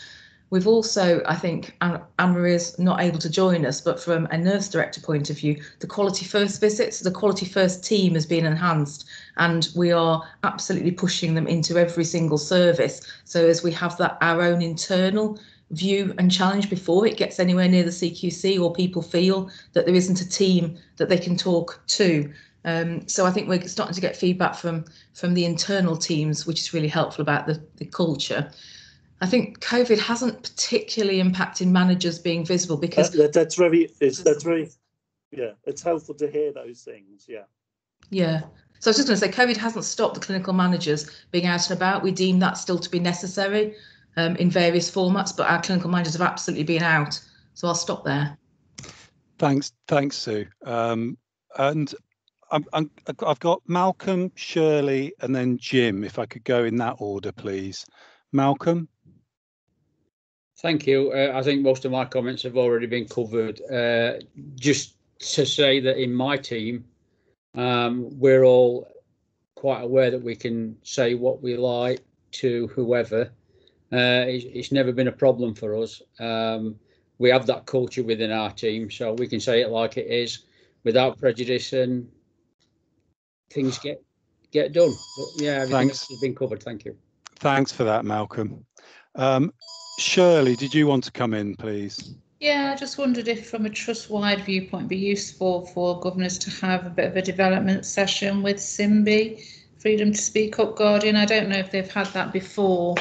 We've also, I think, Anne, is not able to join us, but from a nurse director point of view, the quality first visits, the quality first team has been enhanced, and we are absolutely pushing them into every single service. So as we have that our own internal view and challenge before it gets anywhere near the CQC or people feel that there isn't a team that they can talk to. Um, so I think we're starting to get feedback from from the internal teams, which is really helpful about the, the culture. I think COVID hasn't particularly impacted managers being visible because
that, that's very it's that's very yeah it's helpful to hear those things yeah.
Yeah. So I was just going to say COVID hasn't stopped the clinical managers being out and about. We deem that still to be necessary um, in various formats but our clinical managers have absolutely been out. So I'll stop there.
Thanks thanks Sue. Um, and I'm, i have got Malcolm Shirley and then Jim if I could go in that order please Malcolm
Thank you. Uh, I think most of my comments have already been covered. Uh, just to say that in my team, um, we're all quite aware that we can say what we like to whoever. Uh, it's, it's, never been a problem for us. Um, we have that culture within our team, so we can say it like it is without prejudice, and things get get done. But yeah, everything Thanks. has been covered. Thank you.
Thanks for that, Malcolm. Um, Shirley, did you want to come in, please?
Yeah, I just wondered if, from a trust-wide viewpoint, be useful for governors to have a bit of a development session with SIMBI, Freedom to Speak Up Guardian. I don't know if they've had that before,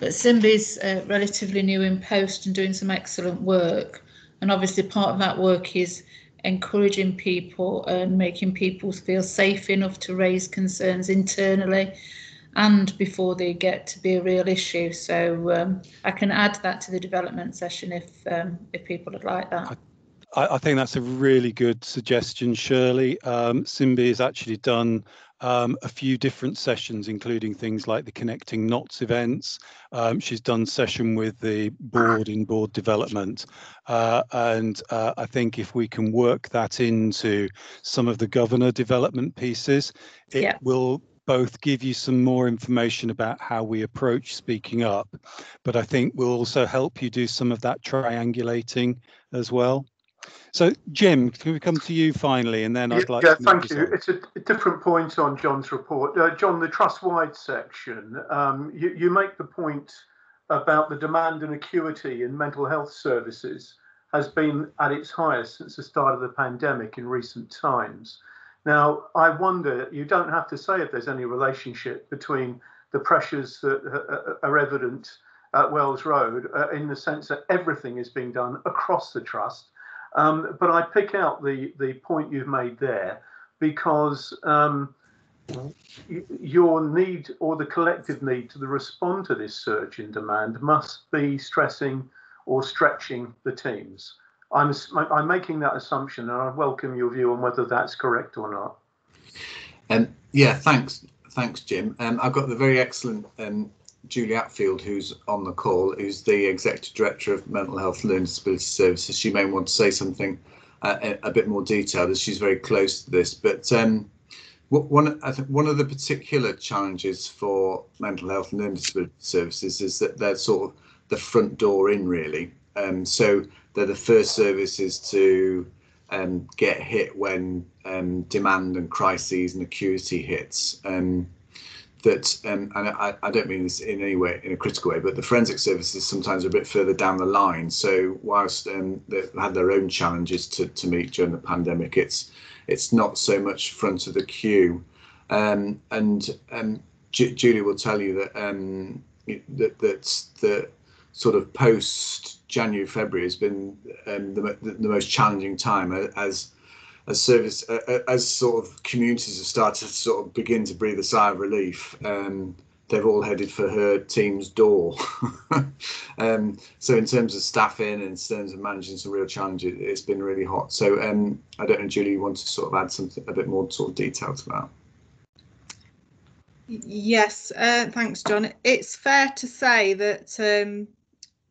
but SIMBI's uh, relatively new in post and doing some excellent work. And obviously, part of that work is encouraging people and making people feel safe enough to raise concerns internally and before they get to be a real issue. So um, I can add that to the development session if um, if people would like that.
I, I, think that's a really good suggestion, Shirley. Um, Simbi has actually done um, a few different sessions, including things like the Connecting Knots events. Um, she's done session with the board in board development. Uh, and uh, I think if we can work that into some of the governor development pieces, it yeah. will both give you some more information about how we approach speaking up, but I think will also help you do some of that triangulating as well. So, Jim, can we come to you finally, and then I'd like
yeah,
to.
Thank you. On. It's a, a, different point on John's report. Uh, John, the trust-wide section, um, you, you make the point about the demand and acuity in mental health services has been at its highest since the start of the pandemic in recent times. Now, I wonder, you don't have to say if there's any relationship between the pressures that are evident at Wells Road uh, in the sense that everything is being done across the trust. Um, but I pick out the, the point you've made there because um, your need or the collective need to respond to this surge in demand must be stressing or stretching the teams. I'm, I'm making that assumption and I welcome your view on whether that's correct or not.
Um, yeah, thanks, thanks, Jim. Um, I've got the very excellent um, Julie Attfield, who's on the call, who's the Executive Director of Mental Health Learning Disability Services. She may want to say something uh, a, bit more detailed as she's very close to this. But um, one, I think one of the particular challenges for mental health and learning disability services is that they're sort of the front door in, really. Um, so they're the first services to um, get hit when um, demand and crises and acuity hits. Um, that, um, and I, I, don't mean this in any way, in a critical way, but the forensic services sometimes are a bit further down the line. So whilst um, they've had their own challenges to, to meet during the pandemic, it's it's not so much front of the queue. Um, and Julie will tell you that that that's the sort of post January February has been um, the, the most challenging time as as service uh, as sort of communities have started to sort of begin to breathe a sigh of relief. Um, they've all headed for her team's door. um, so in terms of staffing and in terms of managing some real challenges, it's been really hot. So um, I don't know, Julie, you want to sort of add something a bit more sort of detail to that?
Yes, uh, thanks, John. It's fair to say that um,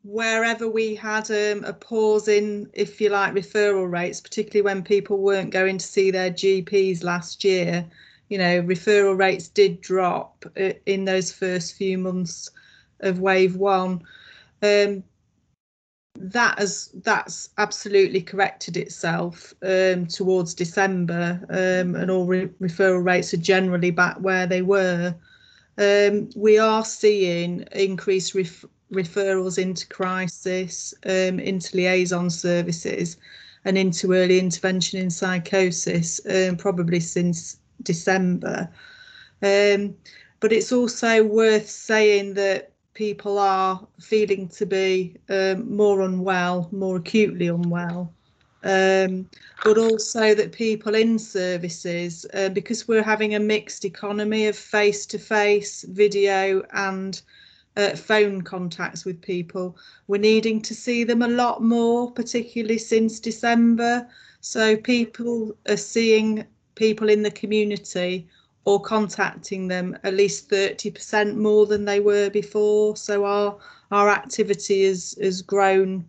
wherever we had um, a pause in, if you like, referral rates, particularly when people weren't going to see their GPs last year, you know, referral rates did drop uh, in those first few months of wave one. Um, that has that's absolutely corrected itself um, towards December, um, and all re referral rates are generally back where they were. Um, we are seeing increased ref referrals into crisis, um, into liaison services, and into early intervention in psychosis, um, probably since December. Um, but it's also worth saying that people are feeling to be um, more unwell, more acutely unwell. Um, but also that people in services, uh, because we're having a mixed economy of face to face, video, and uh, phone contacts with people. We're needing to see them a lot more, particularly since December. So people are seeing people in the community or contacting them at least 30% more than they were before. So our our activity has, has grown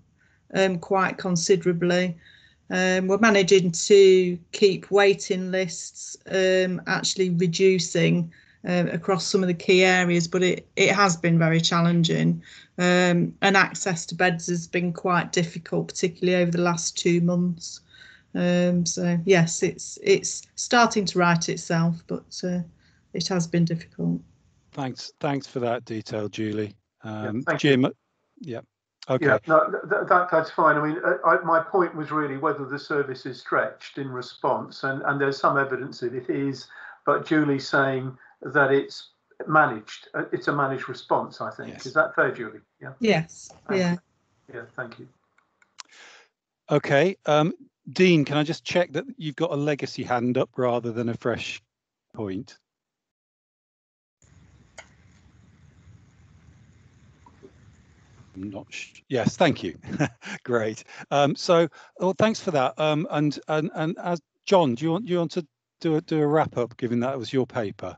um, quite considerably. Um, we're managing to keep waiting lists um, actually reducing uh, across some of the key areas, but it, it has been very challenging. Um, and access to beds has been quite difficult, particularly over the last two months. Um, so yes, it's it's starting to right itself, but uh, it has been difficult.
Thanks, thanks for that detail, Julie. Um, yeah, Jim, you. yeah. Okay.
Yeah, no, that, that, that's fine. I mean, uh, I, my point was really whether the service is stretched in response, and, and there's some evidence that it is, but Julie's saying that it's managed. Uh, it's a managed response, I think. Yes. Is that fair, Julie?
Yeah. Yes. Thank yeah.
You. Yeah. Thank you.
Okay. Um, Dean, can I just check that you've got a legacy hand up rather than a fresh point? I'm not. yes, thank you. Great. Um, so, well, thanks for that. Um, and and and as John, do you want do you want to do a do a wrap up, given that it was your paper?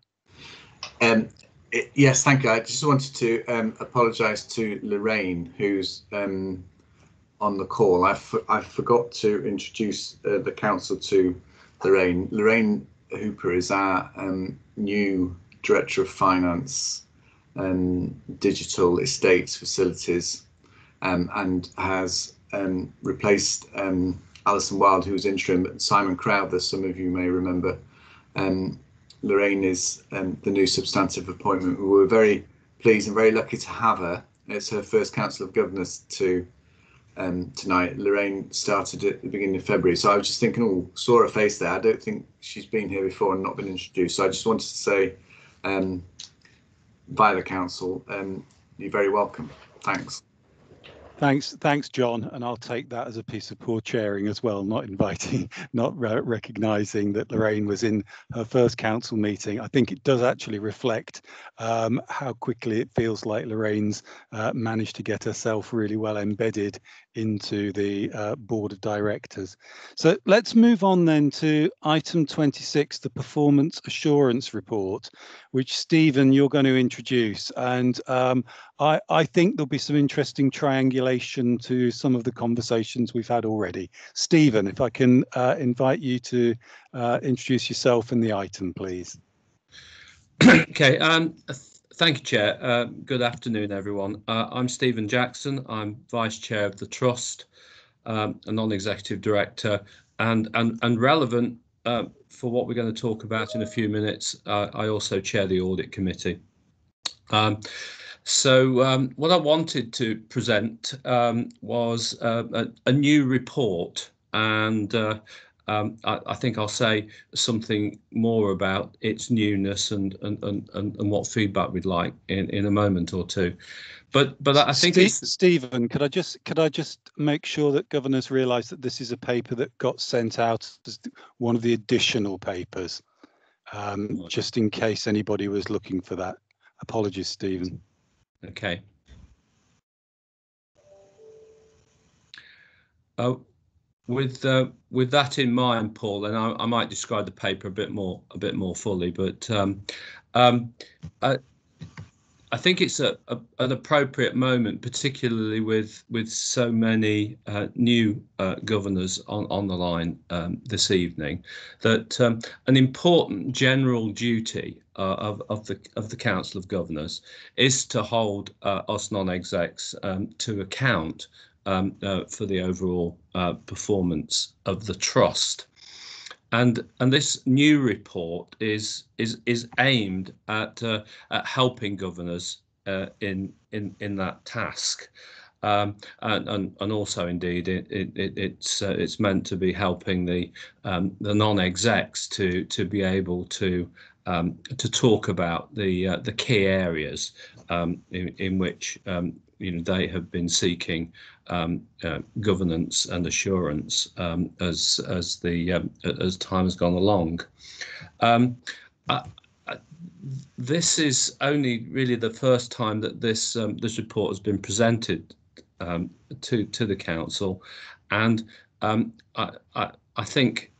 Um, it, yes, thank you. I just wanted to um, apologise to Lorraine, who's um, on the call. I, I forgot to introduce uh, the council to Lorraine. Lorraine Hooper is our um, new Director of Finance and Digital Estates Facilities um, and has um, replaced Alison Wild, who was interim, but Simon Crowther, some of you may remember. Um, Lorraine is um, the new substantive appointment. We were very pleased and very lucky to have her. It's her first Council of Governors to um, tonight. Lorraine started at the beginning of February, so I was just thinking, oh, saw her face there. I don't think she's been here before and not been introduced. So I just wanted to say, um, via the council, um, you're very welcome. Thanks.
Thanks, thanks, John. And I'll take that as a piece of poor chairing as well, not inviting, not re recognising that Lorraine was in her first council meeting. I think it does actually reflect um, how quickly it feels like Lorraine's uh, managed to get herself really well embedded into the uh, board of directors. So let's move on then to item 26, the performance assurance report, which Stephen, you're going to introduce. And um, I, I, think there'll be some interesting triangulation to some of the conversations we've had already. Stephen, if I can uh, invite you to uh, introduce yourself and the item, please.
okay, um, Thank you, Chair. Uh, good afternoon, everyone. Uh, I'm Stephen Jackson. I'm Vice Chair of the Trust, um, a non-executive director, and and and relevant uh, for what we're going to talk about in a few minutes. Uh, I also chair the Audit Committee. Um, so um, what I wanted to present um, was uh, a, a, new report and uh, um, I, I, think I'll say something more about its newness and and, and, and what feedback we'd like in, in a moment or two. But but I think
Steve, Stephen, could I just could I just make sure that governors realise that this is a paper that got sent out as one of the additional papers, um, just in case anybody was looking for that. Apologies, Stephen.
Okay. Oh, with uh, with that in mind, Paul, and I, I, might describe the paper a bit more a bit more fully, but um, um, I, I, think it's a, a, an appropriate moment, particularly with with so many uh, new uh, governors on on the line um, this evening, that um, an important general duty uh, of of the of the Council of Governors is to hold uh, us non-execs um, to account um, uh, for the overall uh, performance of the trust. And and this new report is is is aimed at uh, at helping governors uh, in in in that task. Um, and, and, and also indeed it, it, it it's uh, it's meant to be helping the um, the non-execs to to be able to um, to talk about the uh, the key areas um, in, in which um, you know they have been seeking um, uh, governance and assurance um, as as the um, as time has gone along. Um, I, I, this is only really the first time that this um, this report has been presented um, to to the council, and I, I, I think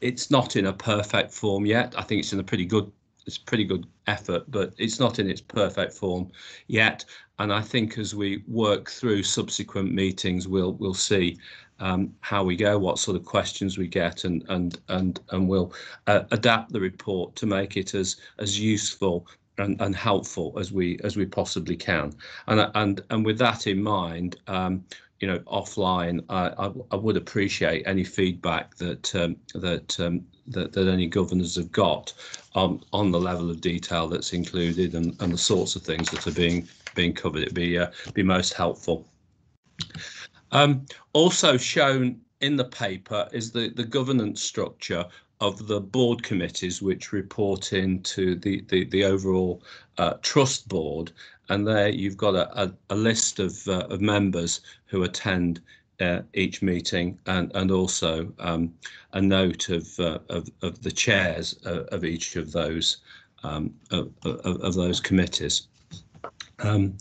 it's not in a perfect form yet. I think it's in a pretty good it's pretty good effort, but it's not in its perfect form yet. And I think as we work through subsequent meetings, we'll we'll see um, how we go, what sort of questions we get, and and and and we'll uh, adapt the report to make it as as useful and, and helpful as we as we possibly can. And and and with that in mind, um, you know, offline, I, I, I, would appreciate any feedback that um, that, um, that that any governors have got on on the level of detail that's included and, and the sorts of things that are being being covered. It'd be uh, be most helpful. Um, also shown in the paper is the the governance structure of the board committees which report into the the, the overall uh, trust board and there you've got a, a, a list of, uh, of members who attend uh, each meeting and and also um, a note of, uh, of, of the chairs of, of each of those um, of, of, those committees. Um,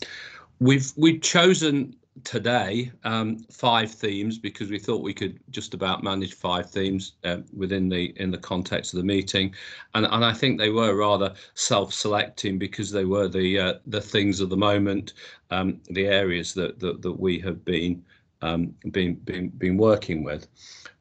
we've we've chosen today um, five themes because we thought we could just about manage five themes uh, within the in the context of the meeting, and and I think they were rather self-selecting because they were the uh, the things of the moment, um, the areas that, that that we have been um, been been been working with,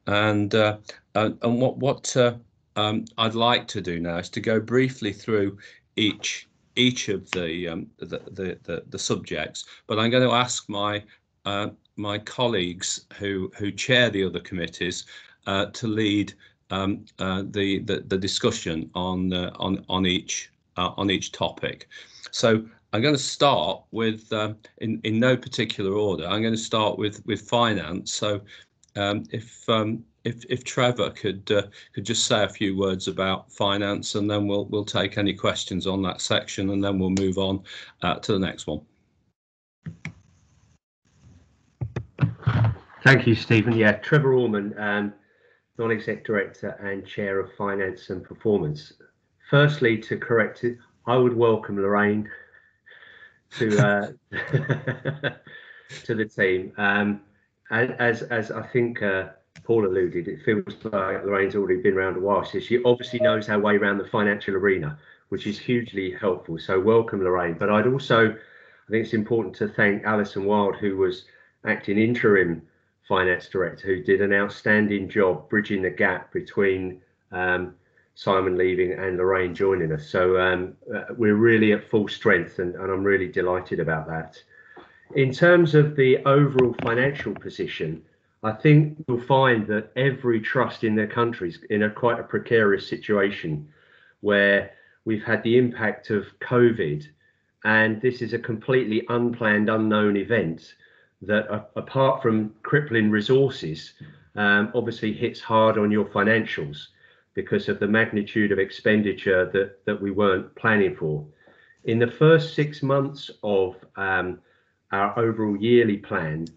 and uh, and, what what uh, um, I'd like to do now is to go briefly through each each of the, um, the, the, the, the, subjects, but I'm going to ask my uh, my colleagues who who chair the other committees uh, to lead um, uh, the, the, the discussion on uh, on on each on each topic. So I'm going to start with uh, in in no particular order. I'm going to start with with finance. So um, if um, if if Trevor could uh, could just say a few words about finance, and then we'll we'll take any questions on that section, and then we'll move on uh, to the next one.
Thank you, Stephen. Yeah, Trevor Orman, um, non-exec director and chair of finance and performance. Firstly, to correct it, I would welcome Lorraine to uh, to the team. Um, as as I think. Uh, Paul alluded, it feels like Lorraine's already been around a while. So she obviously knows her way around the financial arena, which is hugely helpful. So welcome, Lorraine. But I'd also, I think it's important to thank Alison Wild, who was acting interim finance director, who did an outstanding job bridging the gap between um, Simon leaving and Lorraine joining us. So um, uh, we're really at full strength, and, and I'm really delighted about that. In terms of the overall financial position, I think you'll find that every trust in their countries in a quite a precarious situation where we've had the impact of COVID, and this is a completely unplanned, unknown event that, uh, apart from crippling resources, um, obviously hits hard on your financials because of the magnitude of expenditure that, that we weren't planning for. In the first six months of um, our overall yearly plan,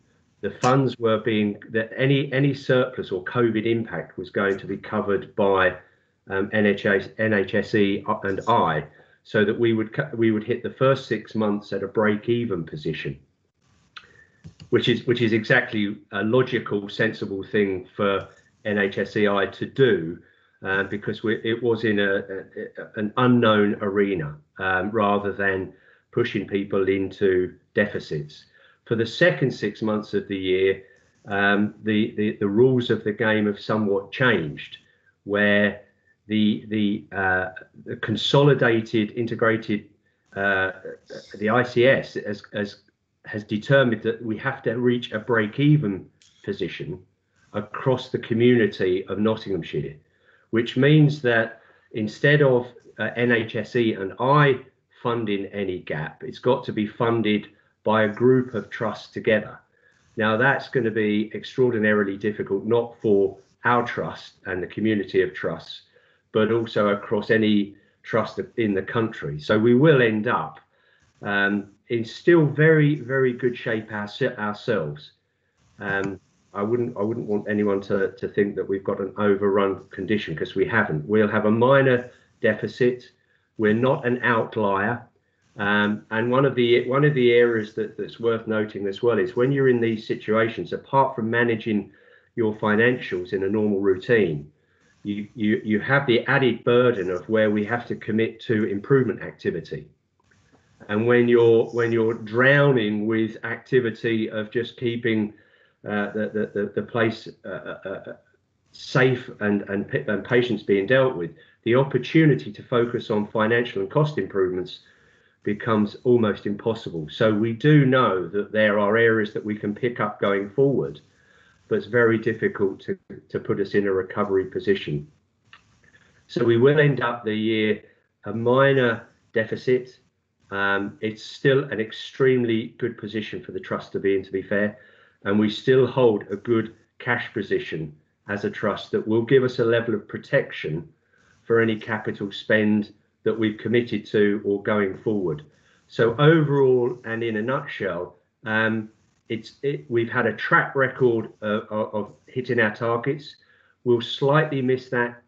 the funds were being that any any surplus or COVID impact was going to be covered by um, NHS, NHSE and I, so that we would we would hit the first six months at a break-even position, which is which is exactly a logical, sensible thing for NHSEI to do, uh, because we, it was in a, a, an unknown arena um, rather than pushing people into deficits. For the second six months of the year, um, the, the, the rules of the game have somewhat changed, where the the, uh, the consolidated integrated uh, the ICS has, has has determined that we have to reach a break-even position across the community of Nottinghamshire, which means that instead of uh, NHSE and I funding any gap, it's got to be funded by a group of trusts together. Now, that's going to be extraordinarily difficult, not for our trust and the community of trusts, but also across any trust in the country. So we will end up um, in still very, very good shape our, ourselves. Um, I wouldn't, I wouldn't want anyone to, to think that we've got an overrun condition because we haven't. We'll have a minor deficit. We're not an outlier. Um, and one of the one of the areas that, that's worth noting as well is when you're in these situations, apart from managing your financials in a normal routine, you you you have the added burden of where we have to commit to improvement activity. And when you're when you're drowning with activity of just keeping the, the the place uh, uh, uh, safe and, and and patients being dealt with, the opportunity to focus on financial and cost improvements becomes almost impossible. So we do know that there are areas that we can pick up going forward, but it's very difficult to, to put us in a recovery position. So we will end up the year a minor deficit. Um, it's still an extremely good position for the trust to be in, to be fair, and we still hold a good cash position as a trust that will give us a level of protection for any capital spend that we've committed to or going forward. So overall, and in a nutshell, um, it's it, we've had a track record of, of, of hitting our targets. We'll slightly miss that.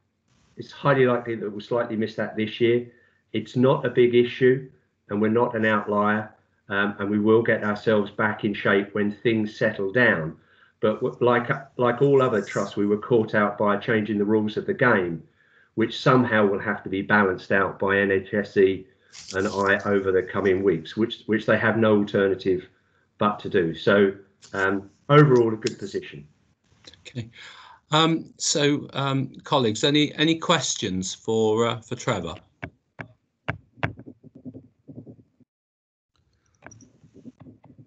It's highly likely that we'll slightly miss that this year. It's not a big issue, and we're not an outlier. Um, and we will get ourselves back in shape when things settle down. But like like all other trusts, we were caught out by changing the rules of the game, which somehow will have to be balanced out by NHSE and I over the coming weeks, which which they have no alternative but to do. So um, overall, a good position.
Okay. Um, so, um, colleagues, any any questions for uh, for Trevor?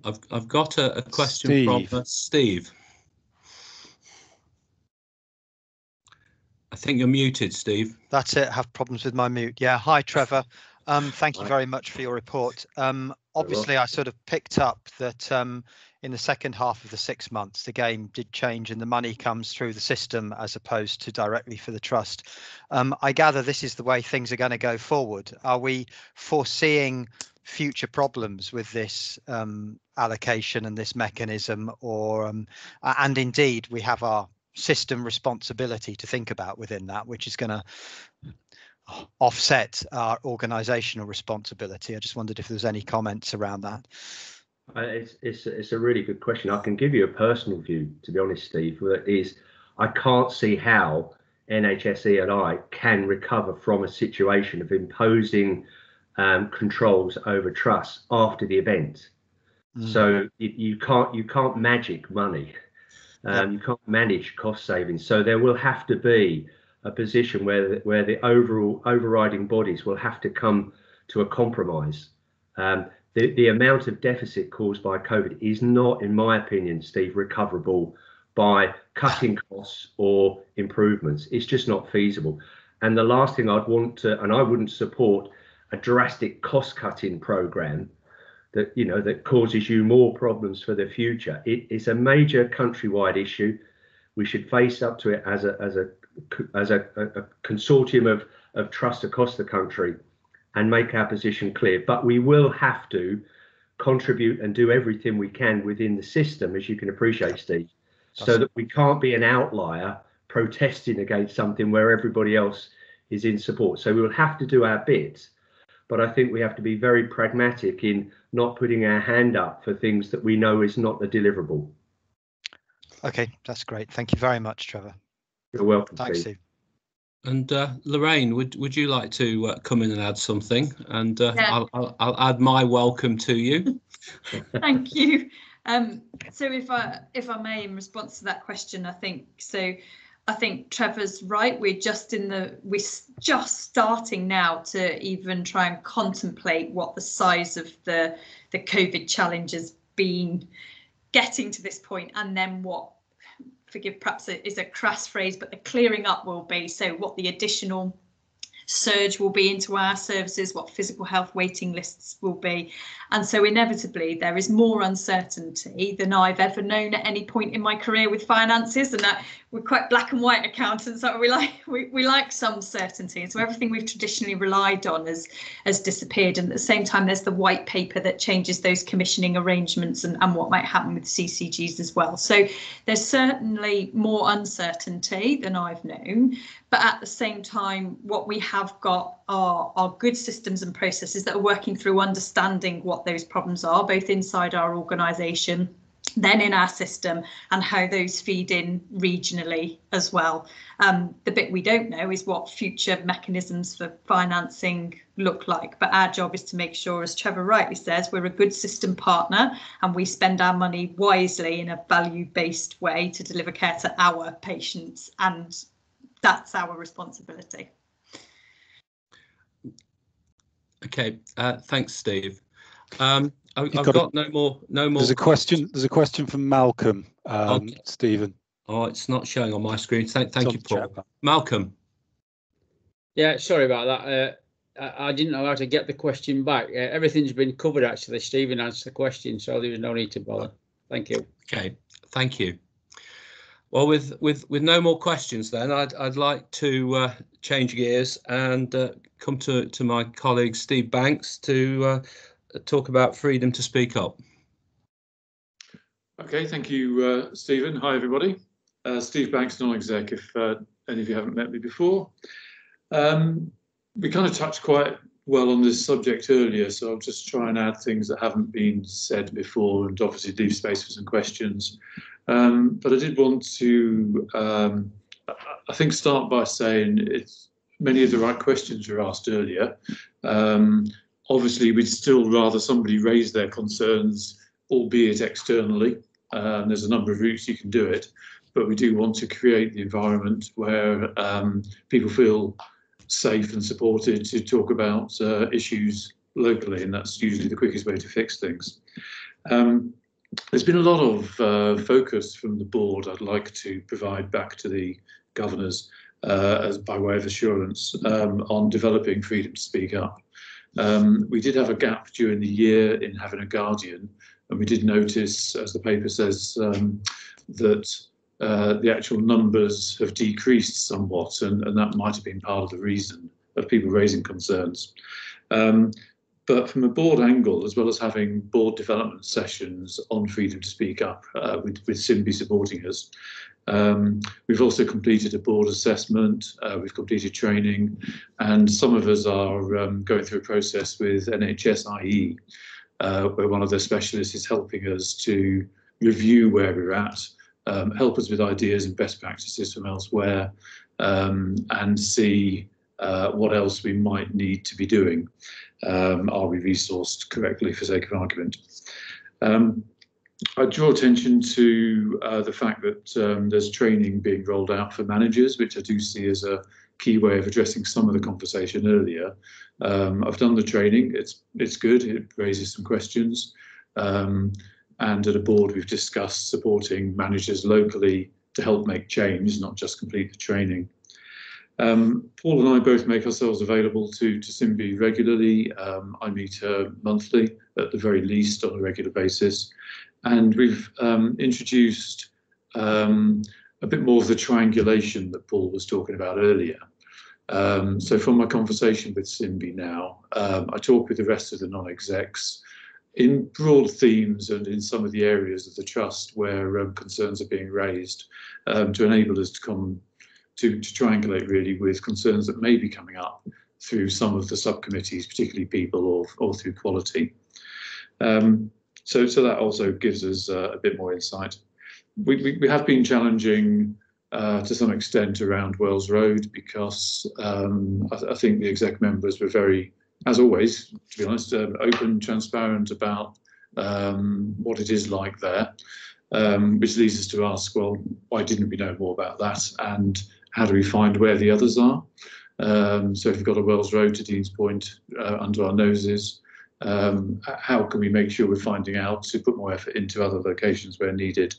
I've I've got a, a question Steve. from uh, Steve. I think you're muted, Steve.
That's it. Have problems with my mute. Yeah. Hi, Trevor. Um, thank you very much for your report. Um, obviously, I sort of picked up that um, in the second half of the six months, the game did change and the money comes through the system as opposed to directly for the trust. Um, I gather this is the way things are going to go forward. Are we foreseeing future problems with this um, allocation and this mechanism or um, and indeed we have our system responsibility to think about within that which is going to offset our organizational responsibility i just wondered if there's any comments around that
uh, it's, it's, it's a really good question. I can give you a personal view, to be honest, Steve. That is, I can't see how NHSE and I can recover from a situation of imposing um, controls over trust after the event. Mm. So you, you, can't you can't magic money. Um, You can't manage cost savings. So there will have to be a position where the, where the overall overriding bodies will have to come to a compromise. Um, the, the amount of deficit caused by COVID is not, in my opinion, Steve, recoverable by cutting costs or improvements. It's just not feasible. And the last thing I'd want to, and I wouldn't support a drastic cost cutting program that you know that causes you more problems for the future. It is a major countrywide issue. We should face up to it as a as a as a, a consortium of of trust across the country and make our position clear. But we will have to contribute and do everything we can within the system, as you can appreciate, Steve, so that we can't be an outlier protesting against something where everybody else is in support. So we will have to do our bit. But I think we have to be very pragmatic in not putting our hand up for things that we know is not the deliverable.
Okay, that's great. Thank you very much, Trevor.
You're welcome.
Thanks, Steve. Steve.
And uh, Lorraine, would would you like to uh, come in and add something? And uh, yeah. I'll, I'll, I'll add my welcome to you.
Thank you. Um, so if I if I may, in response to that question, I think so. I think Trevor's right. We're just in the we're just starting now to even try and contemplate what the size of the the COVID challenge has been getting to this point, and then what forgive perhaps it is a crass phrase, but the clearing up will be so what the additional surge will be into our services, what physical health waiting lists will be. And so inevitably there is more uncertainty than I've ever known at any point in my career with finances. And that we're quite black and white accountants, so we like we, we like some certainty. And so everything we've traditionally relied on has has disappeared. And at the same time, there's the white paper that changes those commissioning arrangements and, and what might happen with CCGs as well. So there's certainly more uncertainty than I've known. But at the same time, what we have got are, are good systems and processes that are working through understanding what those problems are, both inside our organisation then in our system and how those feed in regionally as well. Um, the bit we don't know is what future mechanisms for financing look like, but our job is to make sure, as Trevor rightly says, we're a good system partner and we spend our money wisely in a value-based way to deliver care to our patients and that's our responsibility.
Okay, uh, thanks, Steve. Um, I, have got, got a, no more. No more.
There's a question. There's a question from Malcolm. Um, okay. Stephen.
Oh, it's not showing on my screen. Thank, thank you, Paul. Malcolm.
Yeah, sorry about that. Uh, I, I, didn't know how to get the question back. Uh, everything's been covered actually. Stephen answered the question, so there was no need to bother. Thank you.
Okay, thank you. Well, with with with no more questions, then I'd I'd like to uh, change gears and uh, come to to my colleague Steve Banks to uh, talk about freedom to speak up.
Okay, thank you, uh, Stephen. Hi, everybody. Uh, Steve Banks, non-exec, if uh, any of you haven't met me before. Um, we kind of touched quite well on this subject earlier, so I'll just try and add things that haven't been said before and obviously leave space for some questions. Um, but I did want to, um, I think, start by saying it's many of the right questions were asked earlier. Um, obviously, we'd still rather somebody raise their concerns, albeit externally. Um, there's a number of routes you can do it, but we do want to create the environment where um, people feel safe and supported to talk about uh, issues locally, and that's usually the quickest way to fix things. Um, there's been a lot of uh, focus from the board I'd like to provide back to the governors uh, as by way of assurance um, on developing freedom to speak up. Um, we did have a gap during the year in having a guardian, and we did notice, as the paper says, um, that uh, the actual numbers have decreased somewhat, and, and, that might have been part of the reason of people raising concerns. Um, but from a board angle, as well as having board development sessions on freedom to speak up, uh, with, with SIMBI supporting us, um, we've also completed a board assessment, uh, we've completed training, and some of us are um, going through a process with NHSIE, uh, where one of their specialists is helping us to review where we're at, um, help us with ideas and best practices from elsewhere, um, and see uh, what else we might need to be doing. Um, are we resourced correctly for sake of argument? Um, I draw attention to uh, the fact that um, there's training being rolled out for managers, which I do see as a key way of addressing some of the conversation earlier. Um, I've done the training. It's it's good. It raises some questions. Um, and at a board, we've discussed supporting managers locally to help make change, not just complete the training. Um, Paul and I both make ourselves available to, to SIMBI regularly. Um, I meet her monthly, at the very least, on a regular basis. And we've um, introduced um, a bit more of the triangulation that Paul was talking about earlier. Um, so from my conversation with SIMBI now, um, I talk with the rest of the non-execs in broad themes and in some of the areas of the trust where um, concerns are being raised um, to enable us to come to, to triangulate really with concerns that may be coming up through some of the subcommittees, particularly people or, or through quality. Um, so, so that also gives us uh, a bit more insight. We, we, we have been challenging uh, to some extent around Wells Road because um, I, I, think the exec members were very, as always, to be honest, uh, open, transparent about um, what it is like there, um, which leads us to ask, well, why didn't we know more about that? And how do we find where the others are? Um, so if we've got a Wells Road to Dean's Point uh, under our noses, um, how can we make sure we're finding out to put more effort into other locations where needed?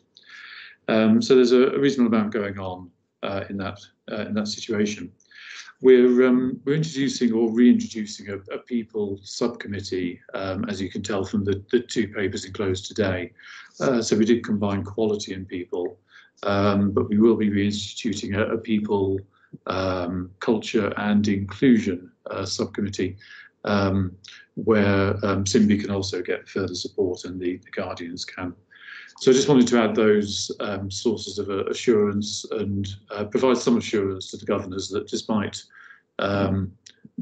Um, so there's a, a, reasonable amount going on uh, in that uh, in that situation. We're um, we're introducing or reintroducing a, a people subcommittee, um, as you can tell from the, the two papers enclosed today. Uh, so we did combine quality and people, um, but we will be reinstituting a, a people um, culture and inclusion uh, subcommittee um, where um, SIMBI can also get further support and the, the Guardians can. So I just wanted to add those um, sources of uh, assurance and uh, provide some assurance to the governors that despite um,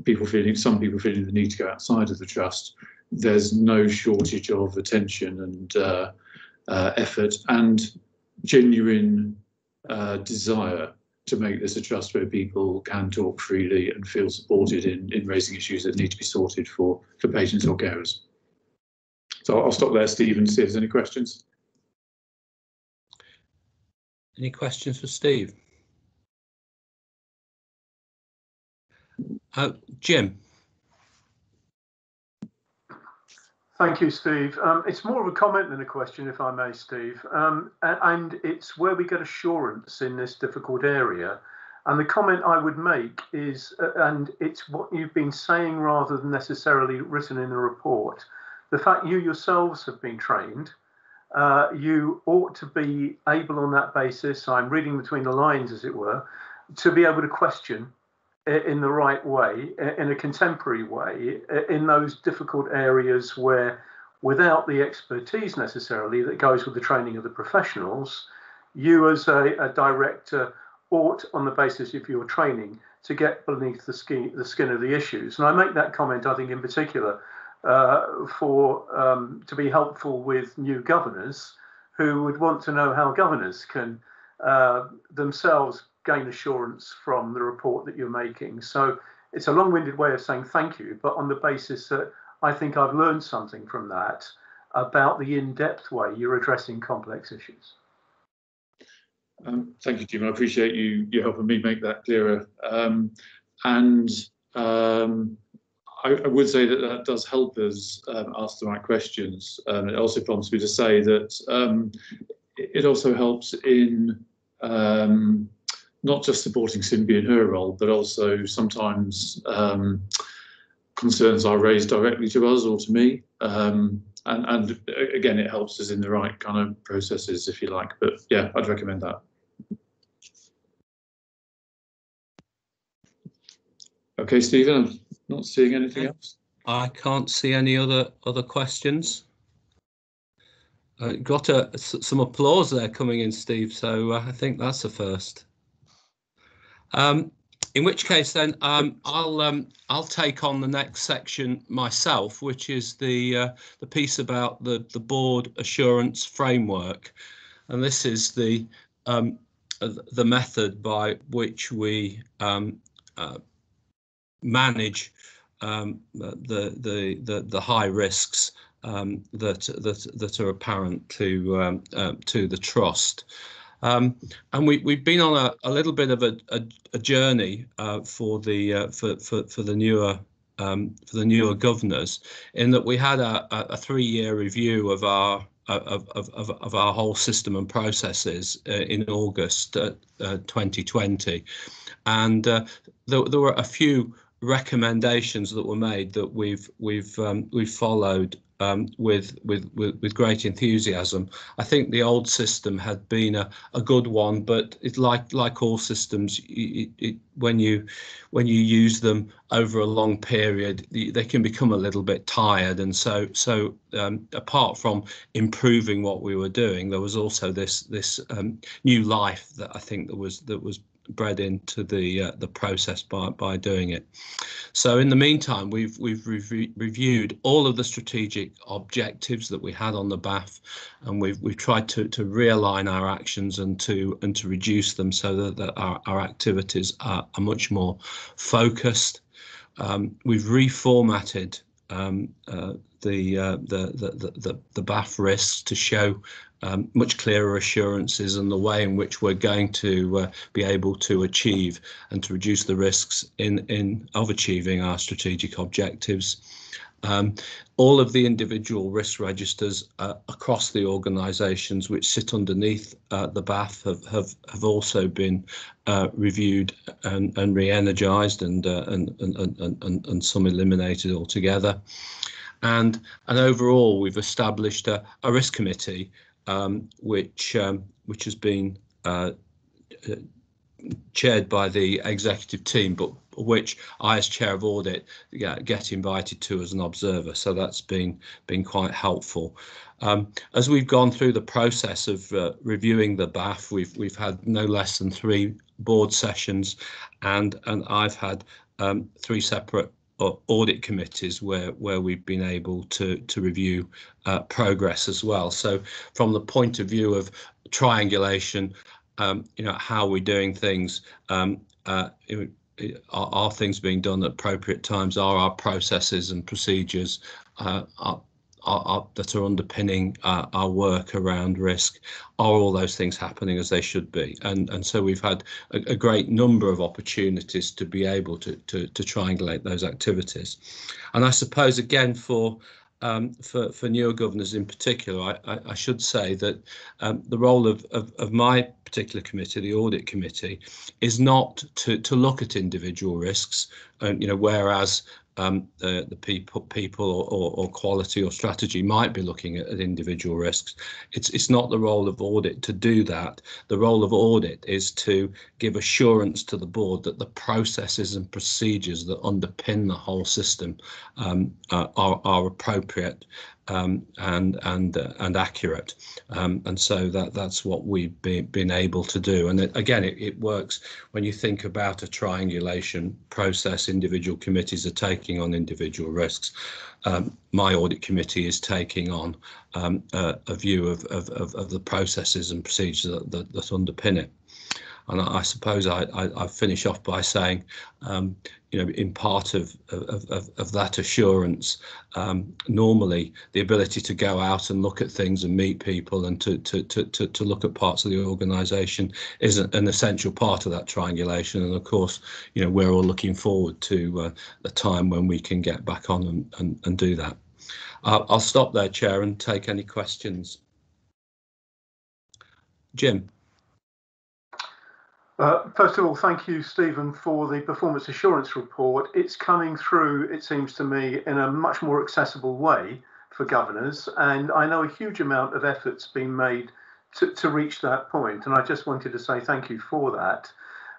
people feeling, some people feeling the need to go outside of the trust, there's no shortage of attention and uh, uh effort and genuine uh, desire to make this a trust where people can talk freely and feel supported in, in raising issues that need to be sorted for, for patients or carers. So I'll stop there, Steve, and see if there's any questions.
Any questions for Steve? Uh, Jim.
Thank you, Steve. Um, it's more of a comment than a question, if I may, Steve. Um, and it's where we get assurance in this difficult area. And the comment I would make is, uh, and it's what you've been saying rather than necessarily written in the report, the fact you yourselves have been trained, uh, you ought to be able on that basis, I'm reading between the lines as it were, to be able to question in the right way, in a contemporary way, in those difficult areas where, without the expertise necessarily that goes with the training of the professionals, you as a, a director ought, on the basis of your training, to get beneath the skin the skin of the issues. And I make that comment, I think, in particular, uh, for um, to be helpful with new governors who would want to know how governors can uh, themselves gain assurance from the report that you're making. So it's a long-winded way of saying thank you, but on the basis that I think I've learned something from that about the in-depth way you're addressing complex issues.
Um, thank you, Jim. I appreciate you you helping me make that clearer. Um, and um, I, I, would say that that does help us um, ask the right questions. Um, it also prompts me to say that um, it also helps in not just supporting Simbi in her role, but also sometimes concerns are raised directly to us or to me. Um, and, and again, it helps us in the right kind of processes, if you like. But yeah, I'd recommend that. Okay, Stephen, I'm not seeing anything else.
I can't see any other other questions. Uh, got a, some applause there coming in, Steve. So uh, I think that's a first. Um, in which case, then um, I'll um, I'll take on the next section myself, which is the uh, the piece about the the board assurance framework, and this is the um, the method by which we um, uh, manage um, the, the the the high risks um, that that that are apparent to uh, to the trust. Um, and we, we've been on a, a little bit of a, a, a journey uh, for the uh, for, for, for the newer um, for the newer governors in that we had a, a three-year review of our of, of, of, of our whole system and processes uh, in August 2020 uh, and uh, there, there were a few recommendations that were made that we've we've um, we've followed um, with, with, with with great enthusiasm. I think the old system had been a, a good one, but it's like like all systems, it, it, when you when you use them over a long period, they can become a little bit tired. And so so um, apart from improving what we were doing, there was also this this um, new life that I think that was that was bred into the uh, the process by by doing it. So in the meantime, we've we've re reviewed all of the strategic objectives that we had on the BAF, and we've we've tried to to realign our actions and to and to reduce them so that, that our, our activities are, are much more focused. Um, we've reformatted um, uh, the, uh, the, the the the BAF risks to show um, much clearer assurances and the way in which we're going to uh, be able to achieve and to reduce the risks in in of achieving our strategic objectives. Um, all of the individual risk registers uh, across the organisations which sit underneath uh, the BAF have, have, have also been uh, reviewed and, and re-energised and, uh, and, and, and, and, some eliminated altogether. And, and overall, we've established a, a risk committee um, which um, which has been uh, uh, chaired by the executive team, but which I, as chair of audit, get invited to as an observer. So that's been been quite helpful. Um, as we've gone through the process of uh, reviewing the BAF, we've we've had no less than three board sessions, and and I've had um, three separate audit committees where where we've been able to to review uh, progress as well. So from the point of view of triangulation, um, you know, how we're doing things, um, uh, it, are, are, things being done at appropriate times? Are our processes and procedures uh, are, are, are, that are underpinning uh, our work around risk are all those things happening as they should be and and so we've had a, a great number of opportunities to be able to, to to triangulate those activities and i suppose again for um, for, for newer governors in particular, I, I, I should say that um, the role of, of, of, my particular committee, the audit committee, is not to, to look at individual risks. And, you know, whereas um, the, the people, people or, or, quality or strategy might be looking at, at, individual risks. It's, it's not the role of audit to do that. The role of audit is to give assurance to the board that the processes and procedures that underpin the whole system um, uh, are, are appropriate um, and and uh, and accurate. Um, and so that that's what we've been, been able to do. And it, again, it, it works when you think about a triangulation process. Individual committees are taking on individual risks. Um, my audit committee is taking on um, a, view of, of, of, of, the processes and procedures that, that, that underpin it. And I, suppose I, I, I, finish off by saying, um, you know, in part of of, of, of that assurance, um, normally the ability to go out and look at things and meet people and to to to to, to look at parts of the organisation is an essential part of that triangulation. And of course, you know, we're all looking forward to uh, a time when we can get back on and and, and do that. Uh, I'll stop there, Chair, and take any questions. Jim.
Uh, first of all, thank you, Stephen, for the performance assurance report. It's coming through, it seems to me, in a much more accessible way for governors. And I know a huge amount of effort's been made to, to reach that point. And I just wanted to say thank you for that.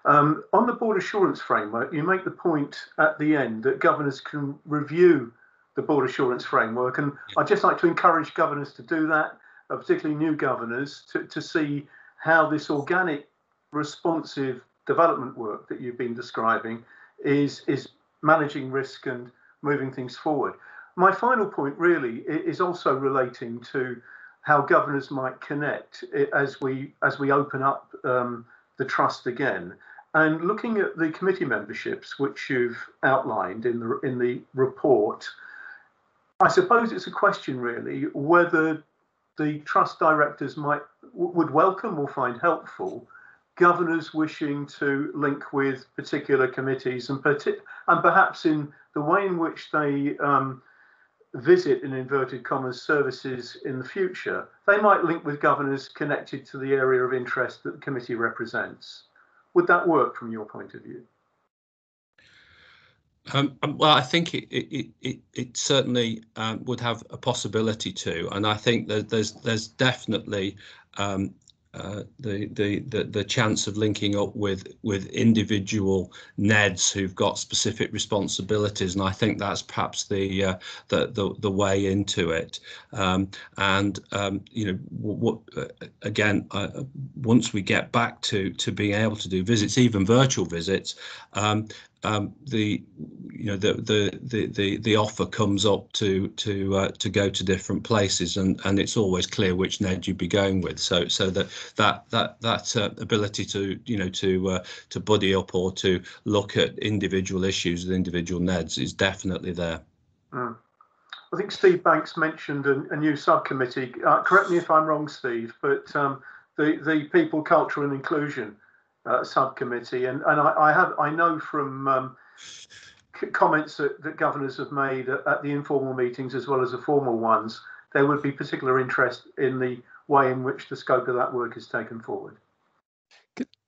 Um, on the board assurance framework, you make the point at the end that governors can review the board assurance framework. And I'd just like to encourage governors to do that, uh, particularly new governors, to, to see how this organic responsive development work that you've been describing is is managing risk and moving things forward. My final point really is also relating to how governors might connect as we as we open up um, the trust again. And looking at the committee memberships, which you've outlined in the in the report, I suppose it's a question really whether the trust directors might would welcome or find helpful governors wishing to link with particular committees and, and perhaps in the way in which they um, visit in inverted commas services in the future, they might link with governors connected to the area of interest that the committee represents. Would that work from your point of view?
Um, um well, I think it it it, it certainly um, would have a possibility to, and I think that there's there's definitely um, uh, the, the the the chance of linking up with with individual NEDs who've got specific responsibilities, and I think that's perhaps the uh, the, the the way into it. Um, and um, you know, what uh, again, uh, once we get back to to being able to do visits, even virtual visits, um, um, the you know the, the the the the offer comes up to to uh, to go to different places and and it's always clear which ned you'd be going with so so that that that that uh, ability to you know to uh, to buddy up or to look at individual issues with individual neds is definitely there
mm. I think Steve Banks mentioned a, a new subcommittee. Uh, correct me if I'm wrong, Steve, but um, the the people, culture, and inclusion subcommittee, and and I, I, have I know from um, comments that, that governors have made at, at, the informal meetings as well as the formal ones, there would be particular interest in the way in which the scope of that work is taken forward.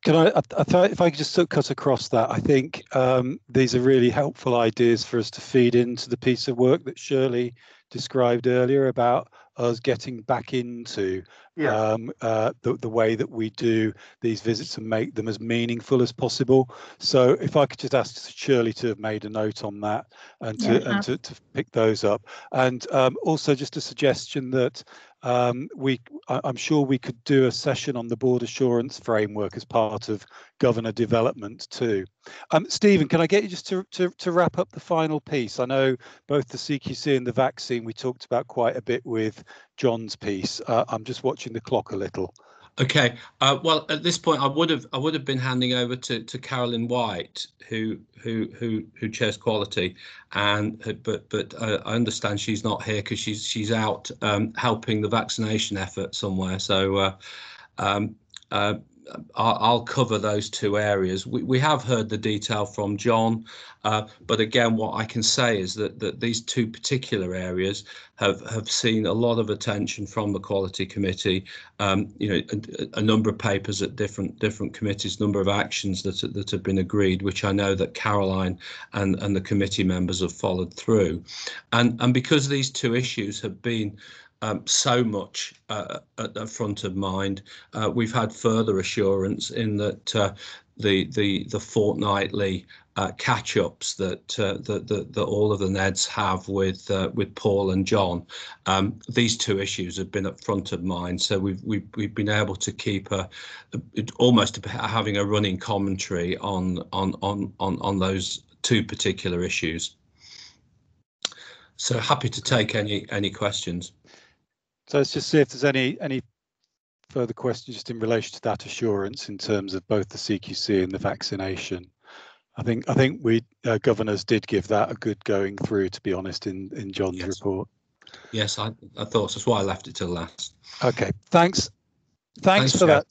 Can I, I, I if I could just cut across that, I think um, these are really helpful ideas for us to feed into the piece of work that Shirley described earlier about us getting back into yeah. um, uh, the, the way that we do these visits and make them as meaningful as possible. So if I could just ask Shirley to have made a note on that and to, yeah. and to, to pick those up. And um, also just a suggestion that um, we, I'm sure we could do a session on the board assurance framework as part of governor development too. Um, Stephen, can I get you just to, to, to, wrap up the final piece? I know both the CQC and the vaccine we talked about quite a bit with John's piece. Uh, I'm just watching the clock a little.
Okay. Uh, well, at this point, I would have I would have been handing over to, to Carolyn White, who who who who chairs quality, and but but uh, I understand she's not here because she's she's out um, helping the vaccination effort somewhere. So. Uh, um, uh, I'll cover those two areas. We, we have heard the detail from John, uh, but again, what I can say is that, that these two particular areas have, have seen a lot of attention from the Quality Committee. Um, you know, a, a, number of papers at different different committees, number of actions that that have been agreed, which I know that Caroline and and the committee members have followed through, and and because these two issues have been um, so much uh, at the front of mind. Uh, we've had further assurance in that uh, the the the fortnightly uh, catch-ups that, uh, that, that that all of the Neds have with uh, with Paul and John. Um, these two issues have been at front of mind, so we've we've we've been able to keep a, a almost having a running commentary on on on on on those two particular issues. So happy to take any any questions.
So let's just see if there's any any further questions just in relation to that assurance in terms of both the CQC and the vaccination. I think I think we uh, governors did give that a good going through, to be honest, in in John's
yes.
report.
Yes, I, I thought so. that's why I left it till last.
Okay, thanks. Thanks, Thanks for that,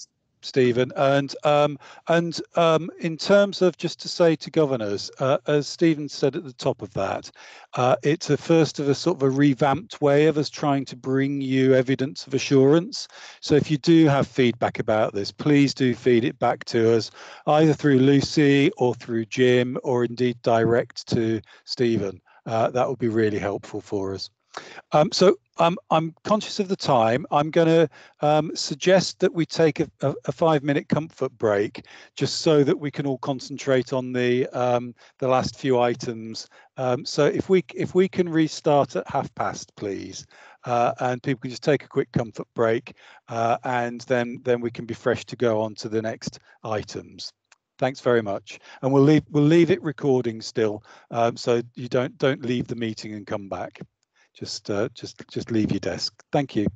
Stephen. And um, and um, in terms of just to say to governors, uh, as Stephen said at the top of that, uh, it's a first of a sort of a revamped way of us trying to bring you evidence of assurance. So if you do have feedback about this, please do feed it back to us, either through Lucy or through Jim, or indeed direct to Stephen. Uh, that would be really helpful for us. Um, so um, I'm conscious of the time. I'm going to um, suggest that we take a, a, a, five minute comfort break just so that we can all concentrate on the um, the last few items. Um, so if we if we can restart at half past, please, uh, and people can just take a quick comfort break, uh, and then then we can be fresh to go on to the next items. Thanks very much, and we'll leave we'll leave it recording still, um, so you don't don't leave the meeting and come back just uh, just just leave your desk. Thank you.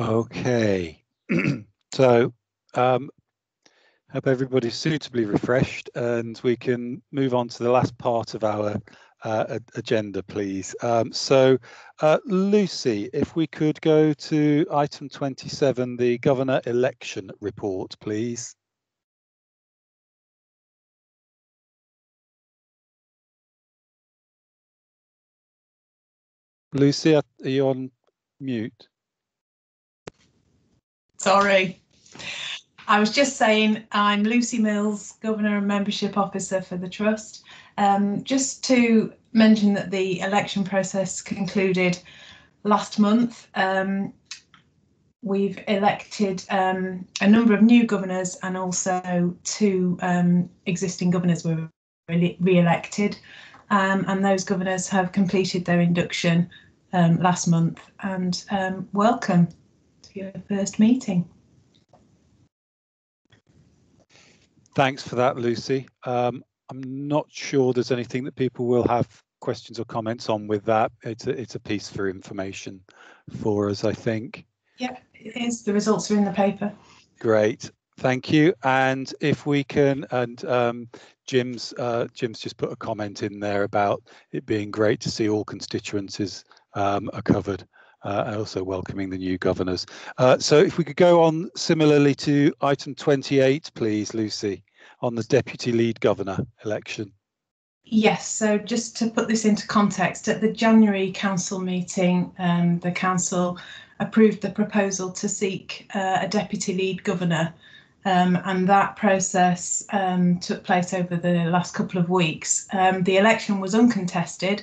Okay, so um, hope everybody's suitably refreshed and we can move on to the last part of our uh, agenda, please. Um, so, uh, Lucy, if we could go to item 27, the governor election report, please. Lucy, are you on mute?
Sorry. I was just saying I'm Lucy Mills, Governor and Membership Officer for the Trust. Um, just to mention that the election process concluded last month. Um, we've elected um, a number of new governors and also two um, existing governors were re-elected. Um, and those governors have completed their induction um, last month. And welcome your first meeting.
Thanks for that, Lucy. Um, I'm not sure there's anything that people will have questions or comments on with that. It's a, it's a piece for information for us, I think.
Yeah, it is. The results are in the paper.
Great. Thank you. And if we can, and um, Jim's uh, Jim's just put a comment in there about it being great to see all constituencies um, are covered. Uh, also welcoming the new governors. Uh, so if we could go on similarly to item 28, please, Lucy, on the deputy lead governor election.
Yes, so just to put this into context, at the January council meeting, um, the council approved the proposal to seek uh, a deputy lead governor um, and that process um, took place over the last couple of weeks. Um, the election was uncontested,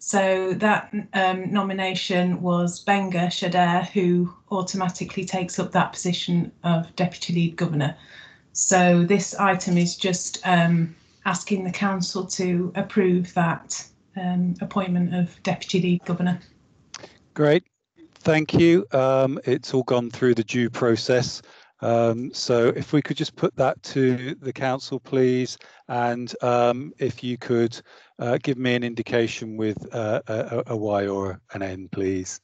so that um, nomination was Benga Shader, who automatically takes up that position of Deputy Lead Governor. So this item is just um, asking the council to approve that um, appointment of Deputy Lead Governor.
Great, thank you. Um, it's all gone through the due process. Um, so if we could just put that to the council, please, and um, if you could uh, give me an indication with uh, a, a Y or an N, please.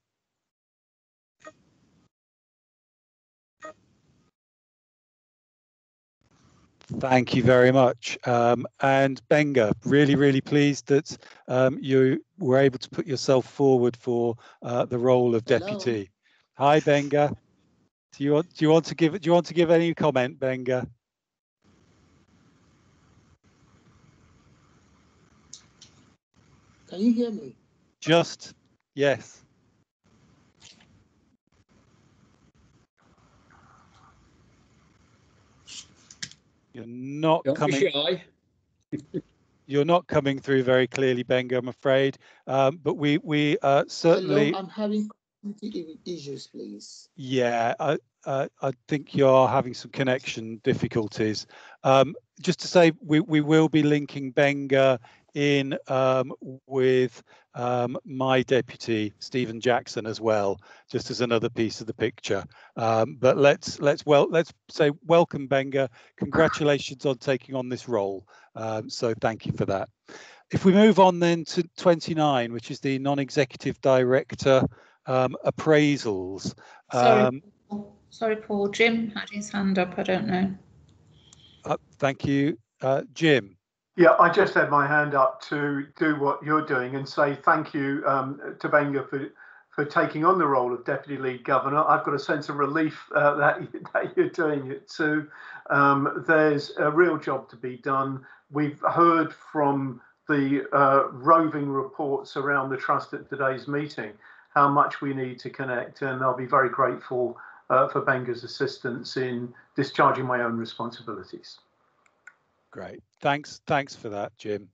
Thank you very much. Um, and Benga, really, really pleased that um, you were able to put yourself forward for uh, the role of deputy. Hello. Hi, Benga. Do you want do you want to give do you want to give any comment, Benga?
Can you hear me?
Just yes. You're not
Don't
coming. you're not coming through very clearly, Benga. I'm afraid. Um, but we we uh, certainly.
Hello, I'm having issues, please.
Yeah, I, uh, I think you're having some connection difficulties. Um, just to say, we, we will be linking Benga in um, with um, my deputy Stephen Jackson as well, just as another piece of the picture. Um, but let's let's well let's say welcome Benga. Congratulations on taking on this role. Um, so thank you for that. If we move on then to 29, which is the non-executive director um, appraisals.
Sorry, um, sorry, Paul. Jim had his hand up. I don't know.
Uh, thank you, uh, Jim.
Yeah, I just had my hand up to do what you're doing and say thank you um, to Benga for for taking on the role of deputy lead governor. I've got a sense of relief uh, that, that you're doing it too. Um, there's a real job to be done. We've heard from the uh, roving reports around the trust at today's meeting how much we need to connect. And I'll be very grateful uh, for Benga's assistance in discharging my own responsibilities.
Great. Thanks. Thanks for that, Jim.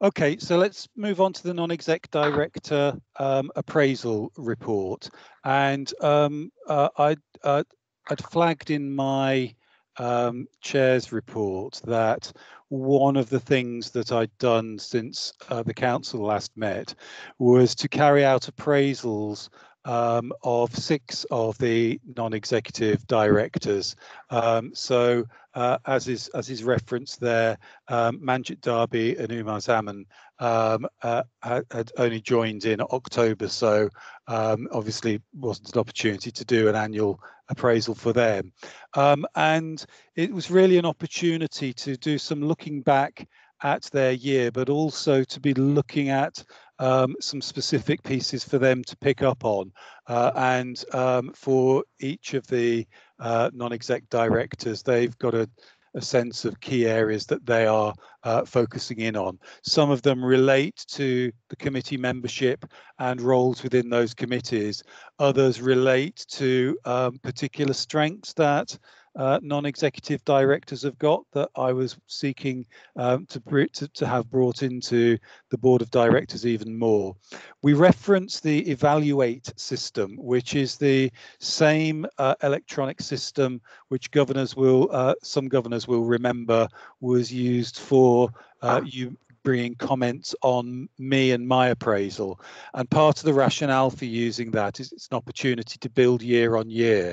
Okay, so let's move on to the non-exec director um, appraisal report. And um, uh, I'd, uh, I'd flagged in my um, chair's report that one of the things that I'd done since uh, the council last met was to carry out appraisals um, of six of the non-executive directors. Um, so uh, as is as is referenced there, um, Manjit Darby and Umar Zaman um, uh, had only joined in October, so um, obviously wasn't an opportunity to do an annual appraisal for them. Um, and it was really an opportunity to do some looking back at their year, but also to be looking at um, some specific pieces for them to pick up on. Uh, and um, for each of the uh, non-exec directors, they've got a, a, sense of key areas that they are uh, focusing in on. Some of them relate to the committee membership and roles within those committees. Others relate to um, particular strengths that uh, non-executive directors have got that I was seeking um, to, to, to, have brought into the board of directors even more. We reference the evaluate system, which is the same uh, electronic system which governors will, uh, some governors will remember was used for uh, you bringing comments on me and my appraisal. And part of the rationale for using that is it's an opportunity to build year on year.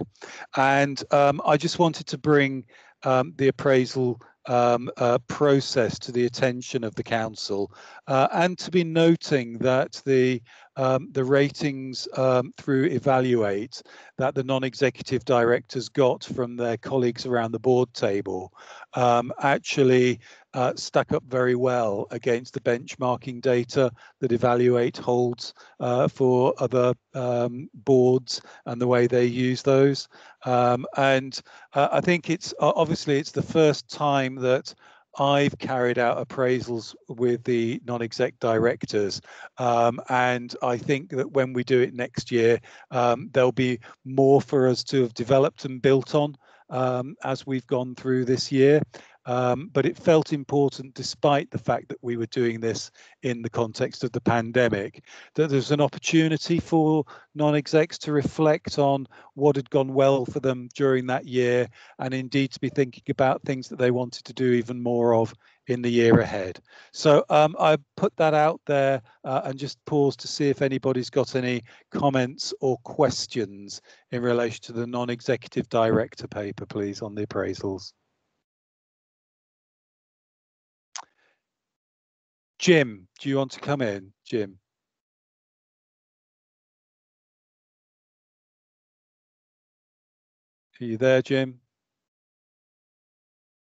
And um, I just wanted to bring um, the appraisal um, uh, process to the attention of the council uh, and to be noting that the um, the ratings um, through evaluate that the non-executive directors got from their colleagues around the board table um, actually uh, stack up very well against the benchmarking data that Evaluate holds uh, for other um, boards and the way they use those. Um, and uh, I think it's obviously it's the first time that I've carried out appraisals with the non-exec directors, um, and I think that when we do it next year, um, there'll be more for us to have developed and built on um, as we've gone through this year. Um, but it felt important, despite the fact that we were doing this in the context of the pandemic, that there's an opportunity for non-execs to reflect on what had gone well for them during that year, and indeed to be thinking about things that they wanted to do even more of in the year ahead. So um, I put that out there uh, and just pause to see if anybody's got any comments or questions in relation to the non-executive director paper, please, on the appraisals. Jim, do you want to come in, Jim? Are you there, Jim?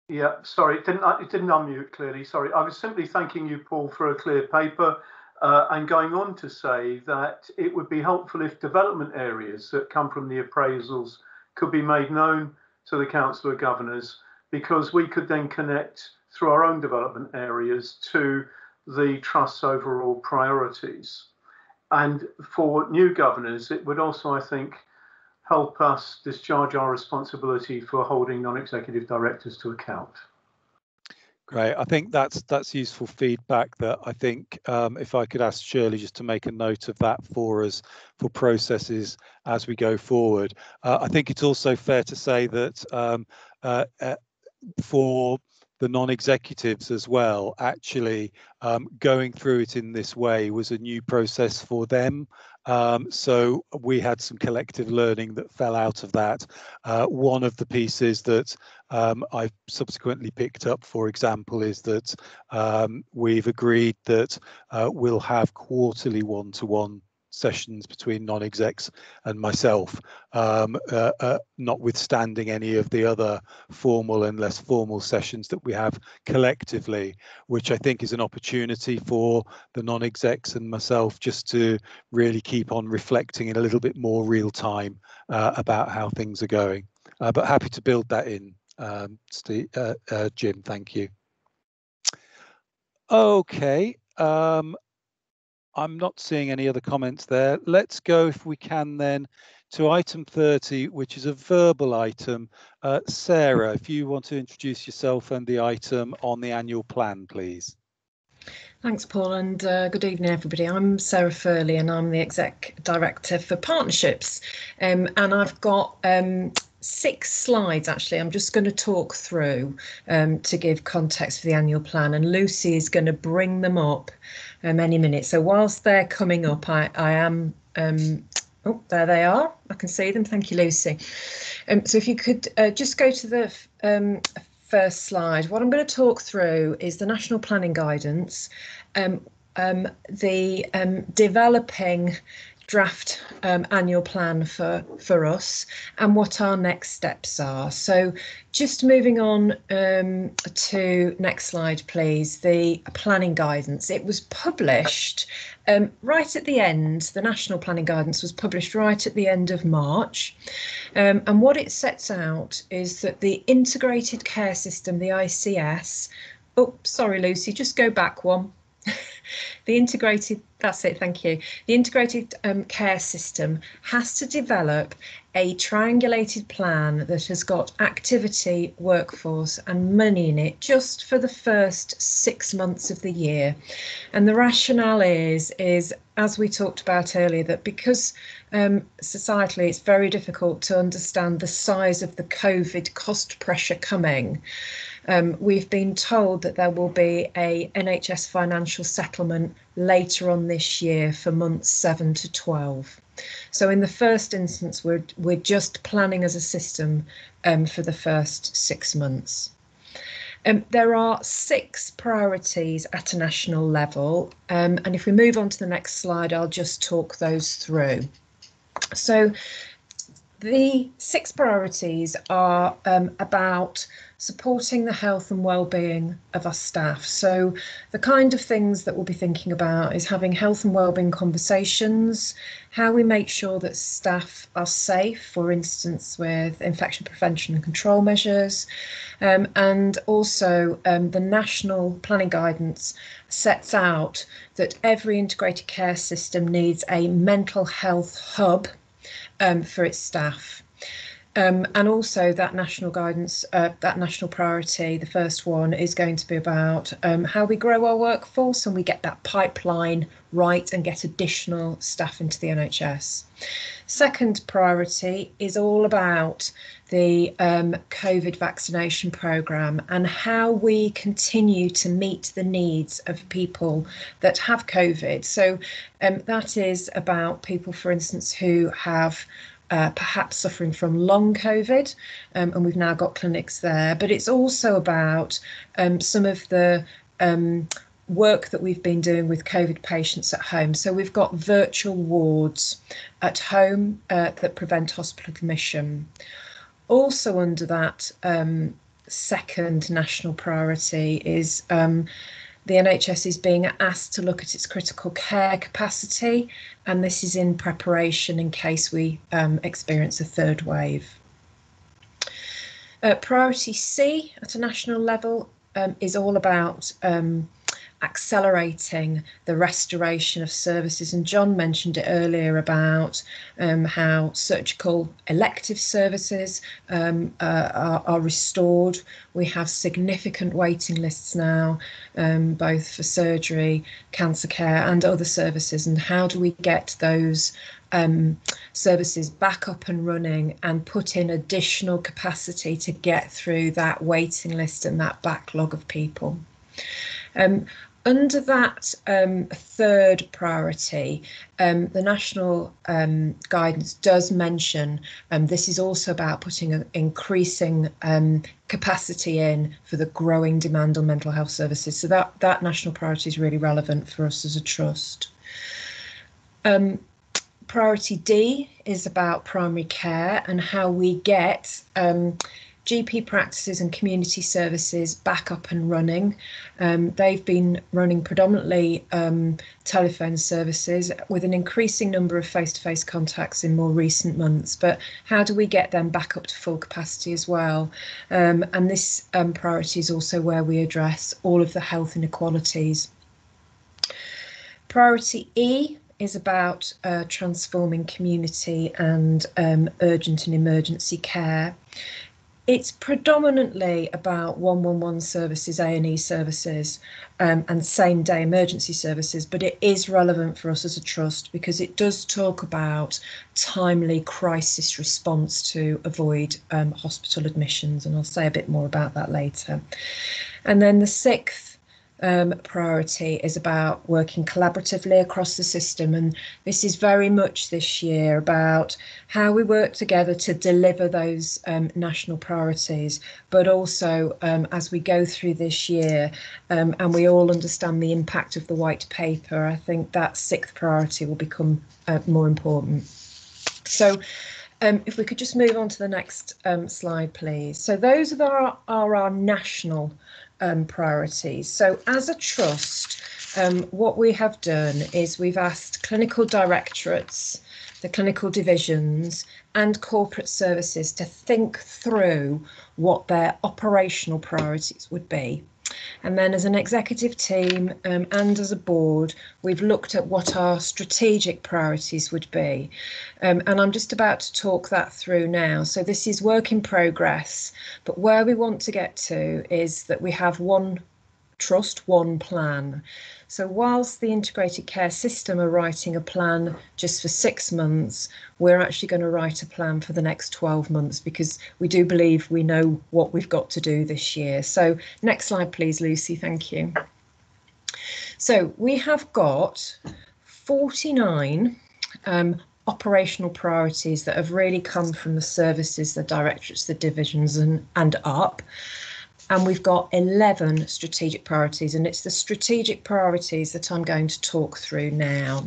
Yeah, sorry, it didn't it didn't unmute clearly. Sorry, I was simply thanking you, Paul, for a clear paper, uh, and going on to say that it would be helpful if development areas that come from the appraisals could be made known to the Council of Governors, because we could then connect through our own development areas to the Trust's overall priorities. And for new governors, it would also, I think, help us discharge our responsibility for holding non-executive directors to account.
Great. I think that's that's useful feedback. That I think um, if I could ask Shirley just to make a note of that for us for processes as we go forward. Uh, I think it's also fair to say that um, uh, uh, for the non-executives as well actually um, going through it in this way was a new process for them. Um, so we had some collective learning that fell out of that. Uh, one of the pieces that um, i subsequently picked up for example is that um, we've agreed that uh, we'll have quarterly one-to-one sessions between non-execs and myself, um, uh, uh, notwithstanding any of the other formal and less formal sessions that we have collectively, which I think is an opportunity for the non-execs and myself just to really keep on reflecting in a little bit more real time uh, about how things are going. Uh, but happy to build that in, um, Steve, uh, uh, Jim, thank you. Okay, um, I'm not seeing any other comments there. Let's go, if we can, then to item 30, which is a verbal item. Uh, Sarah, if you want to introduce yourself and the item on the annual plan, please.
Thanks, Paul, and uh, good evening, everybody. I'm Sarah Furley, and I'm the Exec Director for Partnerships. Um, and I've got um, six slides, actually, I'm just going to talk through um, to give context for the annual plan, and Lucy is going to bring them up um, any minute. So whilst they're coming up, I, I am um, Oh, there they are. I can see them. Thank you, Lucy. Um, so if you could uh, just go to the um, first slide. What I'm going to talk through is the National Planning Guidance, um, um the um, developing draft um, annual plan for for us and what our next steps are. So just moving on um, to next slide please the planning guidance. It was published um, right at the end the national planning guidance was published right at the end of march. Um, and what it sets out is that the integrated care system the ics oh sorry lucy just go back one the integrated, that's it, thank you. The integrated um, care system has to develop a triangulated plan that has got activity, workforce and money in it just for the first six months of the year. And the rationale is, is as we talked about earlier, that because um, societally it's very difficult to understand the size of the COVID cost pressure coming, um, we've been told that there will be a NHS financial settlement later on this year for months 7 to 12. So in the first instance, we're, we're just planning as a system um, for the first six months. Um, there are six priorities at a national level, um, and if we move on to the next slide, I'll just talk those through. So the six priorities are um, about supporting the health and well-being of our staff. So the kind of things that we'll be thinking about is having health and well-being conversations, how we make sure that staff are safe, for instance, with infection prevention and control measures, um, and also um, the national planning guidance sets out that every integrated care system needs a mental health hub um, for its staff. Um, and also that national guidance, uh, that national priority, the first one is going to be about um, how we grow our workforce and we get that pipeline right and get additional staff into the NHS. Second priority is all about the um, COVID vaccination programme and how we continue to meet the needs of people that have COVID. So um, that is about people, for instance, who have uh, perhaps suffering from long COVID, um, and we've now got clinics there. But it's also about um, some of the um, work that we've been doing with COVID patients at home. So we've got virtual wards at home uh, that prevent hospital admission. Also under that um, second national priority is um, the NHS is being asked to look at its critical care capacity, and this is in preparation in case we um, experience a third wave. Uh, priority C at a national level um, is all about um, accelerating the restoration of services. And John mentioned it earlier about um, how surgical elective services um, uh, are, are, restored. We have significant waiting lists now, um, both for surgery, cancer care, and other services. And how do we get those um, services back up and running and put in additional capacity to get through that waiting list and that backlog of people? Um, under that um, third priority, um, the national um, guidance does mention um, this is also about putting an increasing um, capacity in for the growing demand on mental health services. So that, that national priority is really relevant for us as a trust. Um, priority D is about primary care and how we get GP practices and community services back up and running. Um, they've been running predominantly um, telephone services with an increasing number of face to face contacts in more recent months. But how do we get them back up to full capacity as well? Um, and this um, priority is also where we address all of the health inequalities. Priority E is about uh, transforming community and um, urgent and emergency care it's predominantly about 111 services, A&E services um, and same day emergency services, but it is relevant for us as a trust because it does talk about timely crisis response to avoid um, hospital admissions and I'll say a bit more about that later. And then the sixth um, priority is about working collaboratively across the system. And this is very much this year about how we work together to deliver those um, national priorities, but also um, as we go through this year um, and we all understand the impact of the white paper, I think that sixth priority will become uh, more important. So um, if we could just move on to the next um, slide, please. So those are our, are our national um, priorities. So as a trust, um, what we have done is we've asked clinical directorates, the clinical divisions and corporate services to think through what their operational priorities would be and then as an executive team um, and as a board, we've looked at what our strategic priorities would be. Um, and I'm just about to talk that through now. So this is work in progress, but where we want to get to is that we have one trust, one plan. So whilst the integrated care system are writing a plan just for six months, we're actually going to write a plan for the next 12 months because we do believe we know what we've got to do this year. So next slide, please, Lucy. Thank you. So we have got 49 um, operational priorities that have really come from the services, the directorates, the divisions and, and up and we've got 11 strategic priorities and it's the strategic priorities that I'm going to talk through now.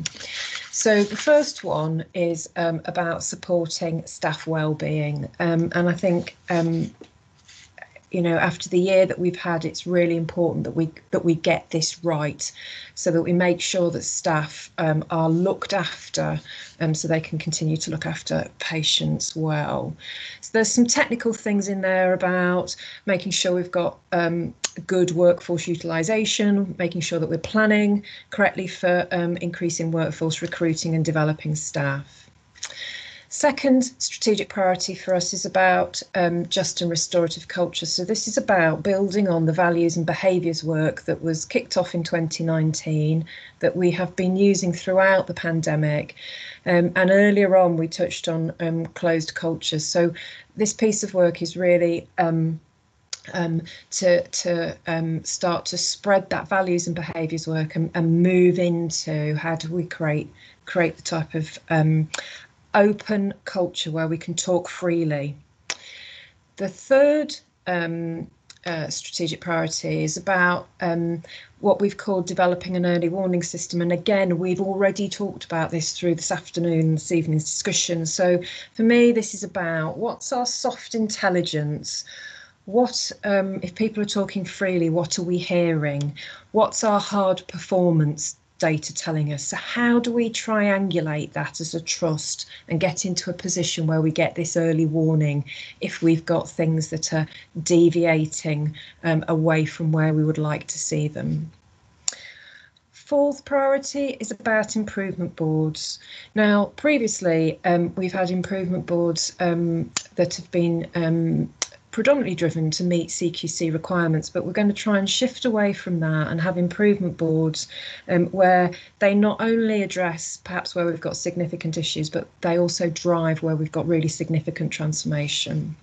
So the first one is um, about supporting staff well-being um, and I think um, you know after the year that we've had it's really important that we that we get this right so that we make sure that staff um, are looked after um, so they can continue to look after patients well. So there's some technical things in there about making sure we've got um, good workforce utilization making sure that we're planning correctly for um, increasing workforce recruiting and developing staff Second strategic priority for us is about um, just and restorative culture. So this is about building on the values and behaviours work that was kicked off in 2019 that we have been using throughout the pandemic. Um, and earlier on, we touched on um, closed cultures. So this piece of work is really um, um, to to um, start to spread that values and behaviours work and, and, move into how do we create create the type of um, open culture where we can talk freely. The third um, uh, strategic priority is about um, what we've called developing an early warning system. And again, we've already talked about this through this afternoon, this evening's discussion. So for me, this is about what's our soft intelligence? What, um, if people are talking freely, what are we hearing? What's our hard performance data telling us. So how do we triangulate that as a trust and get into a position where we get this early warning if we've got things that are deviating um, away from where we would like to see them? Fourth priority is about improvement boards. Now, previously, um, we've had improvement boards um, that have been um, predominantly driven to meet CQC requirements, but we're going to try and shift away from that and have improvement boards um, where they not only address perhaps where we've got significant issues, but they also drive where we've got really significant transformation.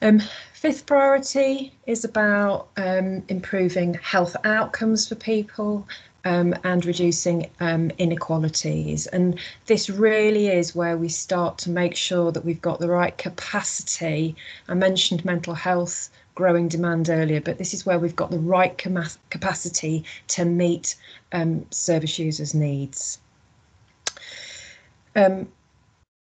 Um, fifth priority is about um, improving health outcomes for people um, and reducing um, inequalities. And this really is where we start to make sure that we've got the right capacity. I mentioned mental health growing demand earlier, but this is where we've got the right capacity to meet um, service users' needs. Um,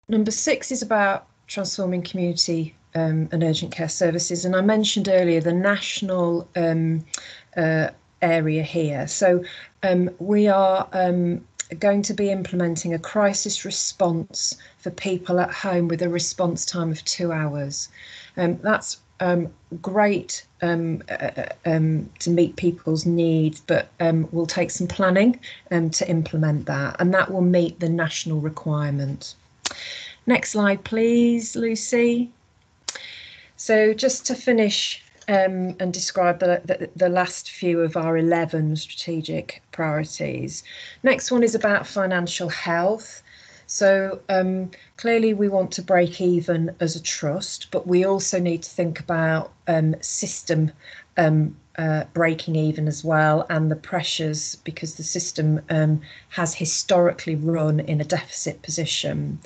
number six is about transforming community um, and urgent care services. And I mentioned earlier the national um, uh, area here. So um, we are um, going to be implementing a crisis response for people at home with a response time of two hours. Um, that's um, great um, uh, uh, um, to meet people's needs, but um, we'll take some planning um, to implement that, and that will meet the national requirement. Next slide, please, Lucy. So just to finish um, and describe the, the, the, last few of our 11 strategic priorities. Next one is about financial health. So um, clearly we want to break even as a trust, but we also need to think about um, system um, uh, breaking even as well and the pressures because the system um, has historically run in a deficit position.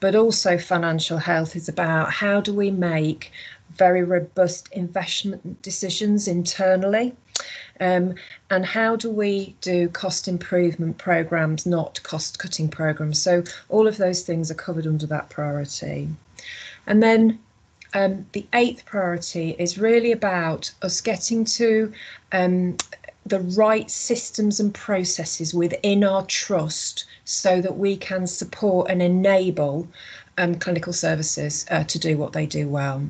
But also financial health is about how do we make very robust investment decisions internally um, and how do we do cost improvement programs, not cost cutting programs? So all of those things are covered under that priority. And then um, the eighth priority is really about us getting to um, the right systems and processes within our trust so that we can support and enable um, clinical services uh, to do what they do well.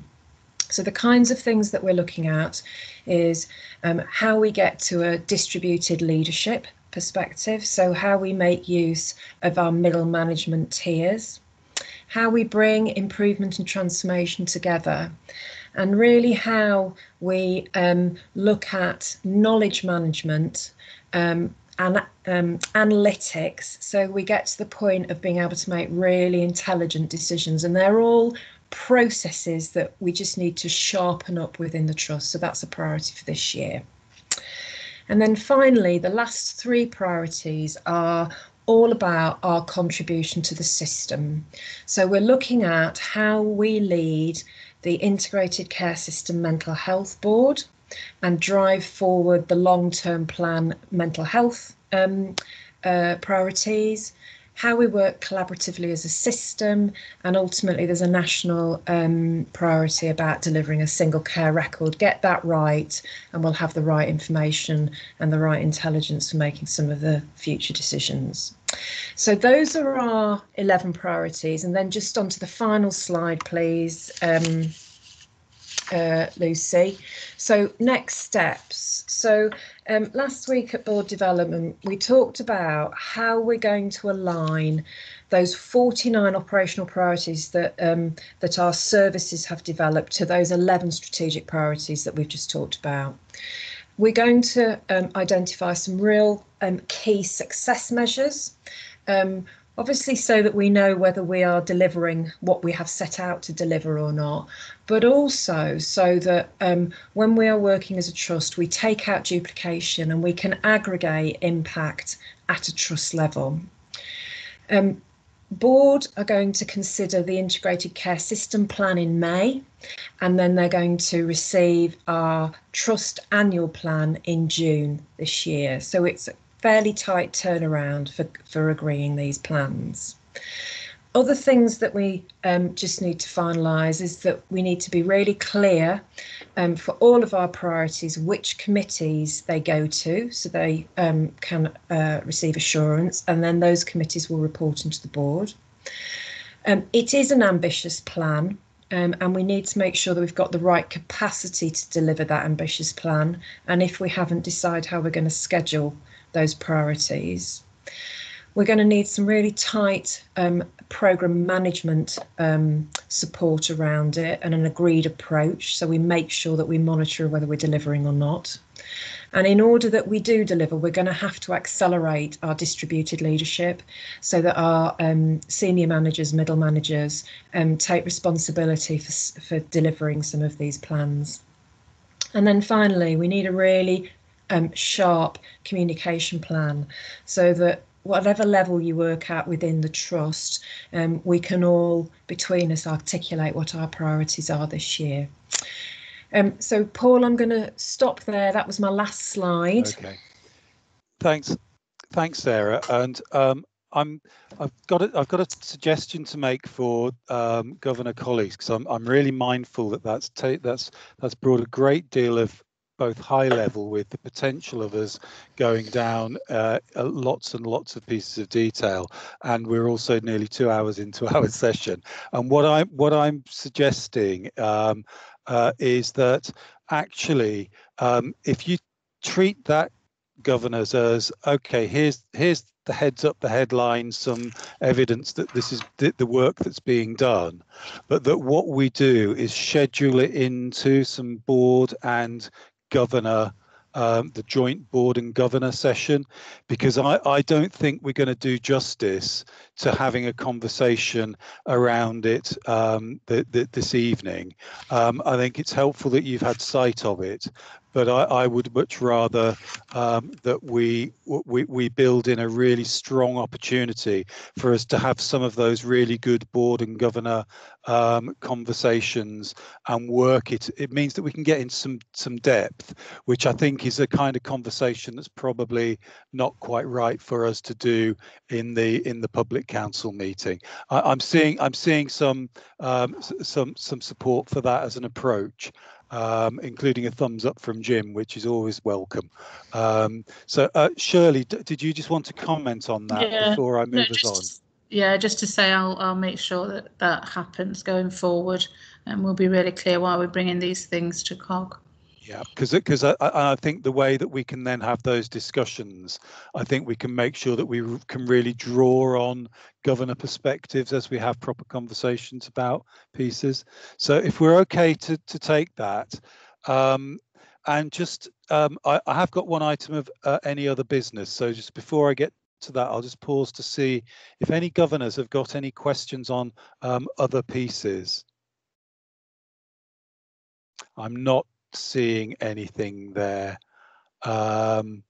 So the kinds of things that we're looking at is um, how we get to a distributed leadership perspective. So how we make use of our middle management tiers, how we bring improvement and transformation together, and really how we um, look at knowledge management um, and um, analytics. So we get to the point of being able to make really intelligent decisions. And they're all processes that we just need to sharpen up within the trust. So that's a priority for this year. And then finally, the last three priorities are all about our contribution to the system. So we're looking at how we lead the Integrated Care System Mental Health Board and drive forward the long-term plan mental health um, uh, priorities how we work collaboratively as a system, and ultimately there's a national um, priority about delivering a single care record. Get that right, and we'll have the right information and the right intelligence for making some of the future decisions. So those are our 11 priorities. And then just onto the final slide, please. Um, uh, Lucy. So next steps. So um, last week at board development, we talked about how we're going to align those 49 operational priorities that um, that our services have developed to those 11 strategic priorities that we've just talked about. We're going to um, identify some real um, key success measures um, obviously so that we know whether we are delivering what we have set out to deliver or not, but also so that um, when we are working as a trust, we take out duplication and we can aggregate impact at a trust level. Um, board are going to consider the integrated care system plan in May and then they're going to receive our trust annual plan in June this year. So it's fairly tight turnaround for, for agreeing these plans. Other things that we um, just need to finalise is that we need to be really clear um, for all of our priorities which committees they go to so they um, can uh, receive assurance and then those committees will report into the board. Um, it is an ambitious plan um, and we need to make sure that we've got the right capacity to deliver that ambitious plan. And if we haven't, decide how we're going to schedule those priorities. We're going to need some really tight um, program management um, support around it and an agreed approach so we make sure that we monitor whether we're delivering or not. And in order that we do deliver, we're going to have to accelerate our distributed leadership so that our um, senior managers, middle managers um, take responsibility for, for delivering some of these plans. And then finally, we need a really um, sharp communication plan so that whatever level you work at within the trust, um, we can all between us articulate what our priorities are this year. Um, so Paul, I'm going to stop there. That was my last slide.
Okay. Thanks. Thanks, Sarah. And um, I'm I've got a, I've got a suggestion to make for um, Governor colleagues because I'm I'm really mindful that that's that's that's brought a great deal of both high level with the potential of us going down uh, lots and lots of pieces of detail. And we're also nearly two hours into our session. And what i'm what i'm suggesting um, uh, is that actually um, if you treat that governors as okay here's here's the heads up the headlines some evidence that this is the, the, work that's being done but that what we do is schedule it into some board and governor um, the joint board and governor session, because I, I don't think we're going to do justice to having a conversation around it um, the, the, this evening. Um, I think it's helpful that you've had sight of it, but I, I would much rather um, that we, we we build in a really strong opportunity for us to have some of those really good board and governor um, conversations and work it. It means that we can get in some some depth, which I think is a kind of conversation that's probably not quite right for us to do in the in the public council meeting. I, am seeing I'm seeing some um, some some support for that as an approach um, including a thumbs up from Jim, which is always welcome. Um, so, uh, Shirley, did you just want to comment on that yeah, before I move no, us on?
Yeah, just to say, I'll I'll make sure that that happens going forward, and we'll be really clear why we're bringing these things to COG.
Yeah, because because I, I think the way that we can then have those discussions, I think we can make sure that we can really draw on governor perspectives as we have proper conversations about pieces. So if we're okay to to take that, um, and just um, I, I, have got one item of uh, any other business. So just before I get to that, I'll just pause to see if any governors have got any questions on um, other pieces. I'm not seeing anything there. Um,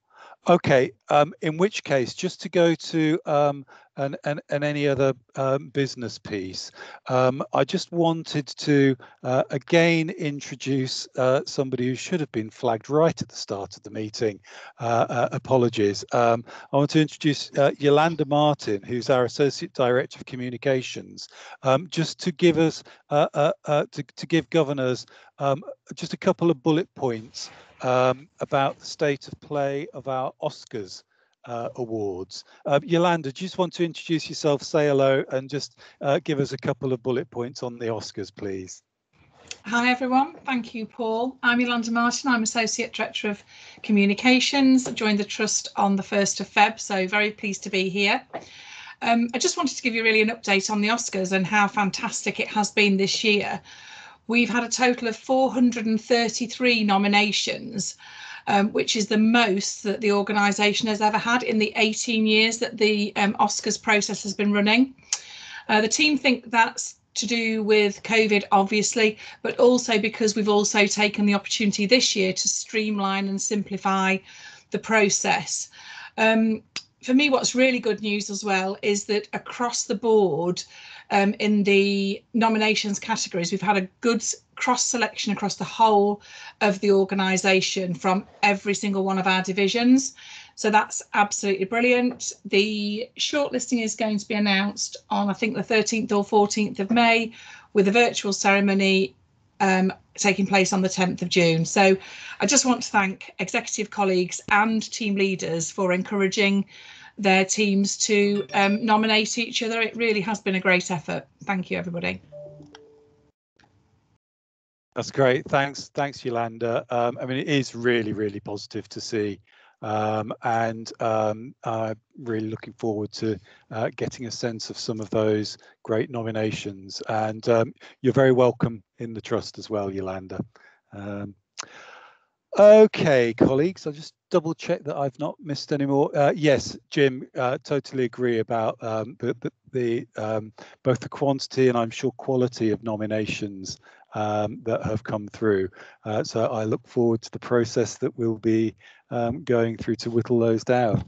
okay, um, in which case, just to go to um, and, and, and any other um, business piece. Um, I just wanted to uh, again introduce uh, somebody who should have been flagged right at the start of the meeting. Uh, uh apologies. Um, I want to introduce uh, Yolanda Martin, who's our Associate Director of Communications, um, just to give us, uh, to, to give governors just a couple of bullet points um, about the state of play of our Oscars uh, awards. Uh, Yolanda, do you just want to introduce yourself, say hello, and just uh, give us a couple of bullet points on the Oscars, please?
Hi everyone, thank you Paul. I'm Yolanda Martin, I'm Associate Director of Communications, I joined the Trust on the 1st of Feb, so very pleased to be here. Um, I just wanted to give you really an update on the Oscars and how fantastic it has been this year. We've had a total of 433 nominations um, which is the most that the organisation has ever had in the 18 years that the um, Oscars process has been running. Uh, the team think that's to do with COVID, obviously, but also because we've also taken the opportunity this year to streamline and simplify the process. Um, for me, what's really good news as well is that across the board, um, in the nominations categories, we've had a good cross selection across the whole of the organisation from every single one of our divisions. So that's absolutely brilliant. The shortlisting is going to be announced on, I think, the 13th or 14th of May, with a virtual ceremony um, taking place on the 10th of June. So I just want to thank executive colleagues and team leaders for encouraging their teams to um, nominate each other. It really has been a great effort. Thank you, everybody.
That's great. Thanks, thanks, Yolanda. Um, I mean, it is really, really positive to see, um, and um, I'm really looking forward to uh, getting a sense of some of those great nominations. And um, you're very welcome in the trust as well, Yolanda. Okay, colleagues, I'll just double check that I've not missed any more. Uh, yes, Jim, uh, totally agree about um, the, the, the um, both the quantity and I'm sure quality of nominations um, that have come through. Uh, so I look forward to the process that we'll be um, going through to whittle those down.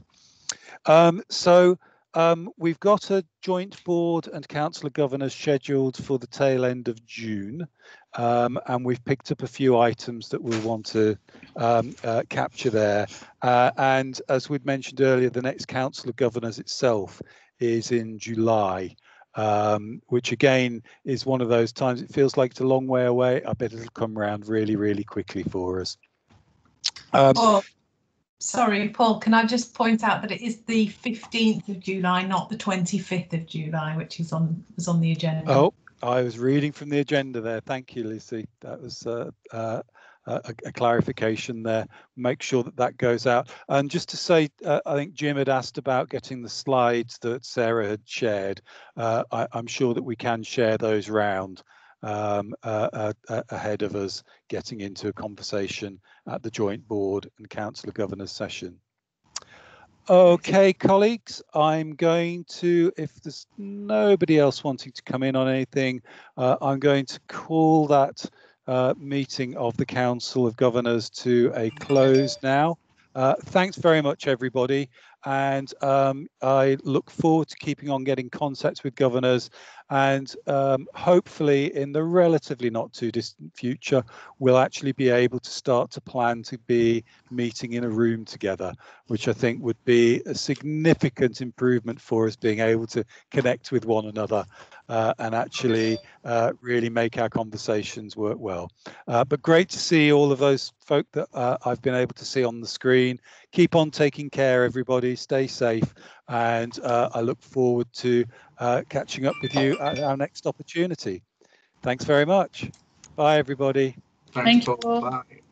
Um, so um, we've got a joint board and council of governors scheduled for the tail end of June, um, and we've picked up a few items that we'll want to um, uh, capture there. Uh, and as we'd mentioned earlier, the next council of governors itself is in July um, which again is one of those times it feels like it's a long way away. I bet it'll come around really, really quickly for us.
Um, oh, sorry, Paul, can I just point out that it is the 15th of July, not the 25th of July, which is on was on the agenda.
Oh, I was reading from the agenda there. Thank you, Lucy. That was uh, uh, a, a, clarification there. Make sure that that goes out. And just to say, uh, I think Jim had asked about getting the slides that Sarah had shared. Uh, I, am sure that we can share those round. Um, uh, uh, ahead of us getting into a conversation at the joint board and council of governors session. Okay, colleagues, I'm going to, if there's nobody else wanting to come in on anything, uh, I'm going to call that uh, meeting of the Council of Governors to a close now. Uh, thanks very much, everybody. And um, I look forward to keeping on getting contacts with governors and um, hopefully in the relatively not too distant future, we'll actually be able to start to plan to be meeting in a room together, which I think would be a significant improvement for us being able to connect with one another uh, and actually uh, really make our conversations work well. Uh, but great to see all of those folk that uh, I've been able to see on the screen. Keep on taking care, everybody. Stay safe. And uh, I look forward to uh, catching up with you at our next opportunity. Thanks very much. Bye, everybody.
Thank you.
Bye.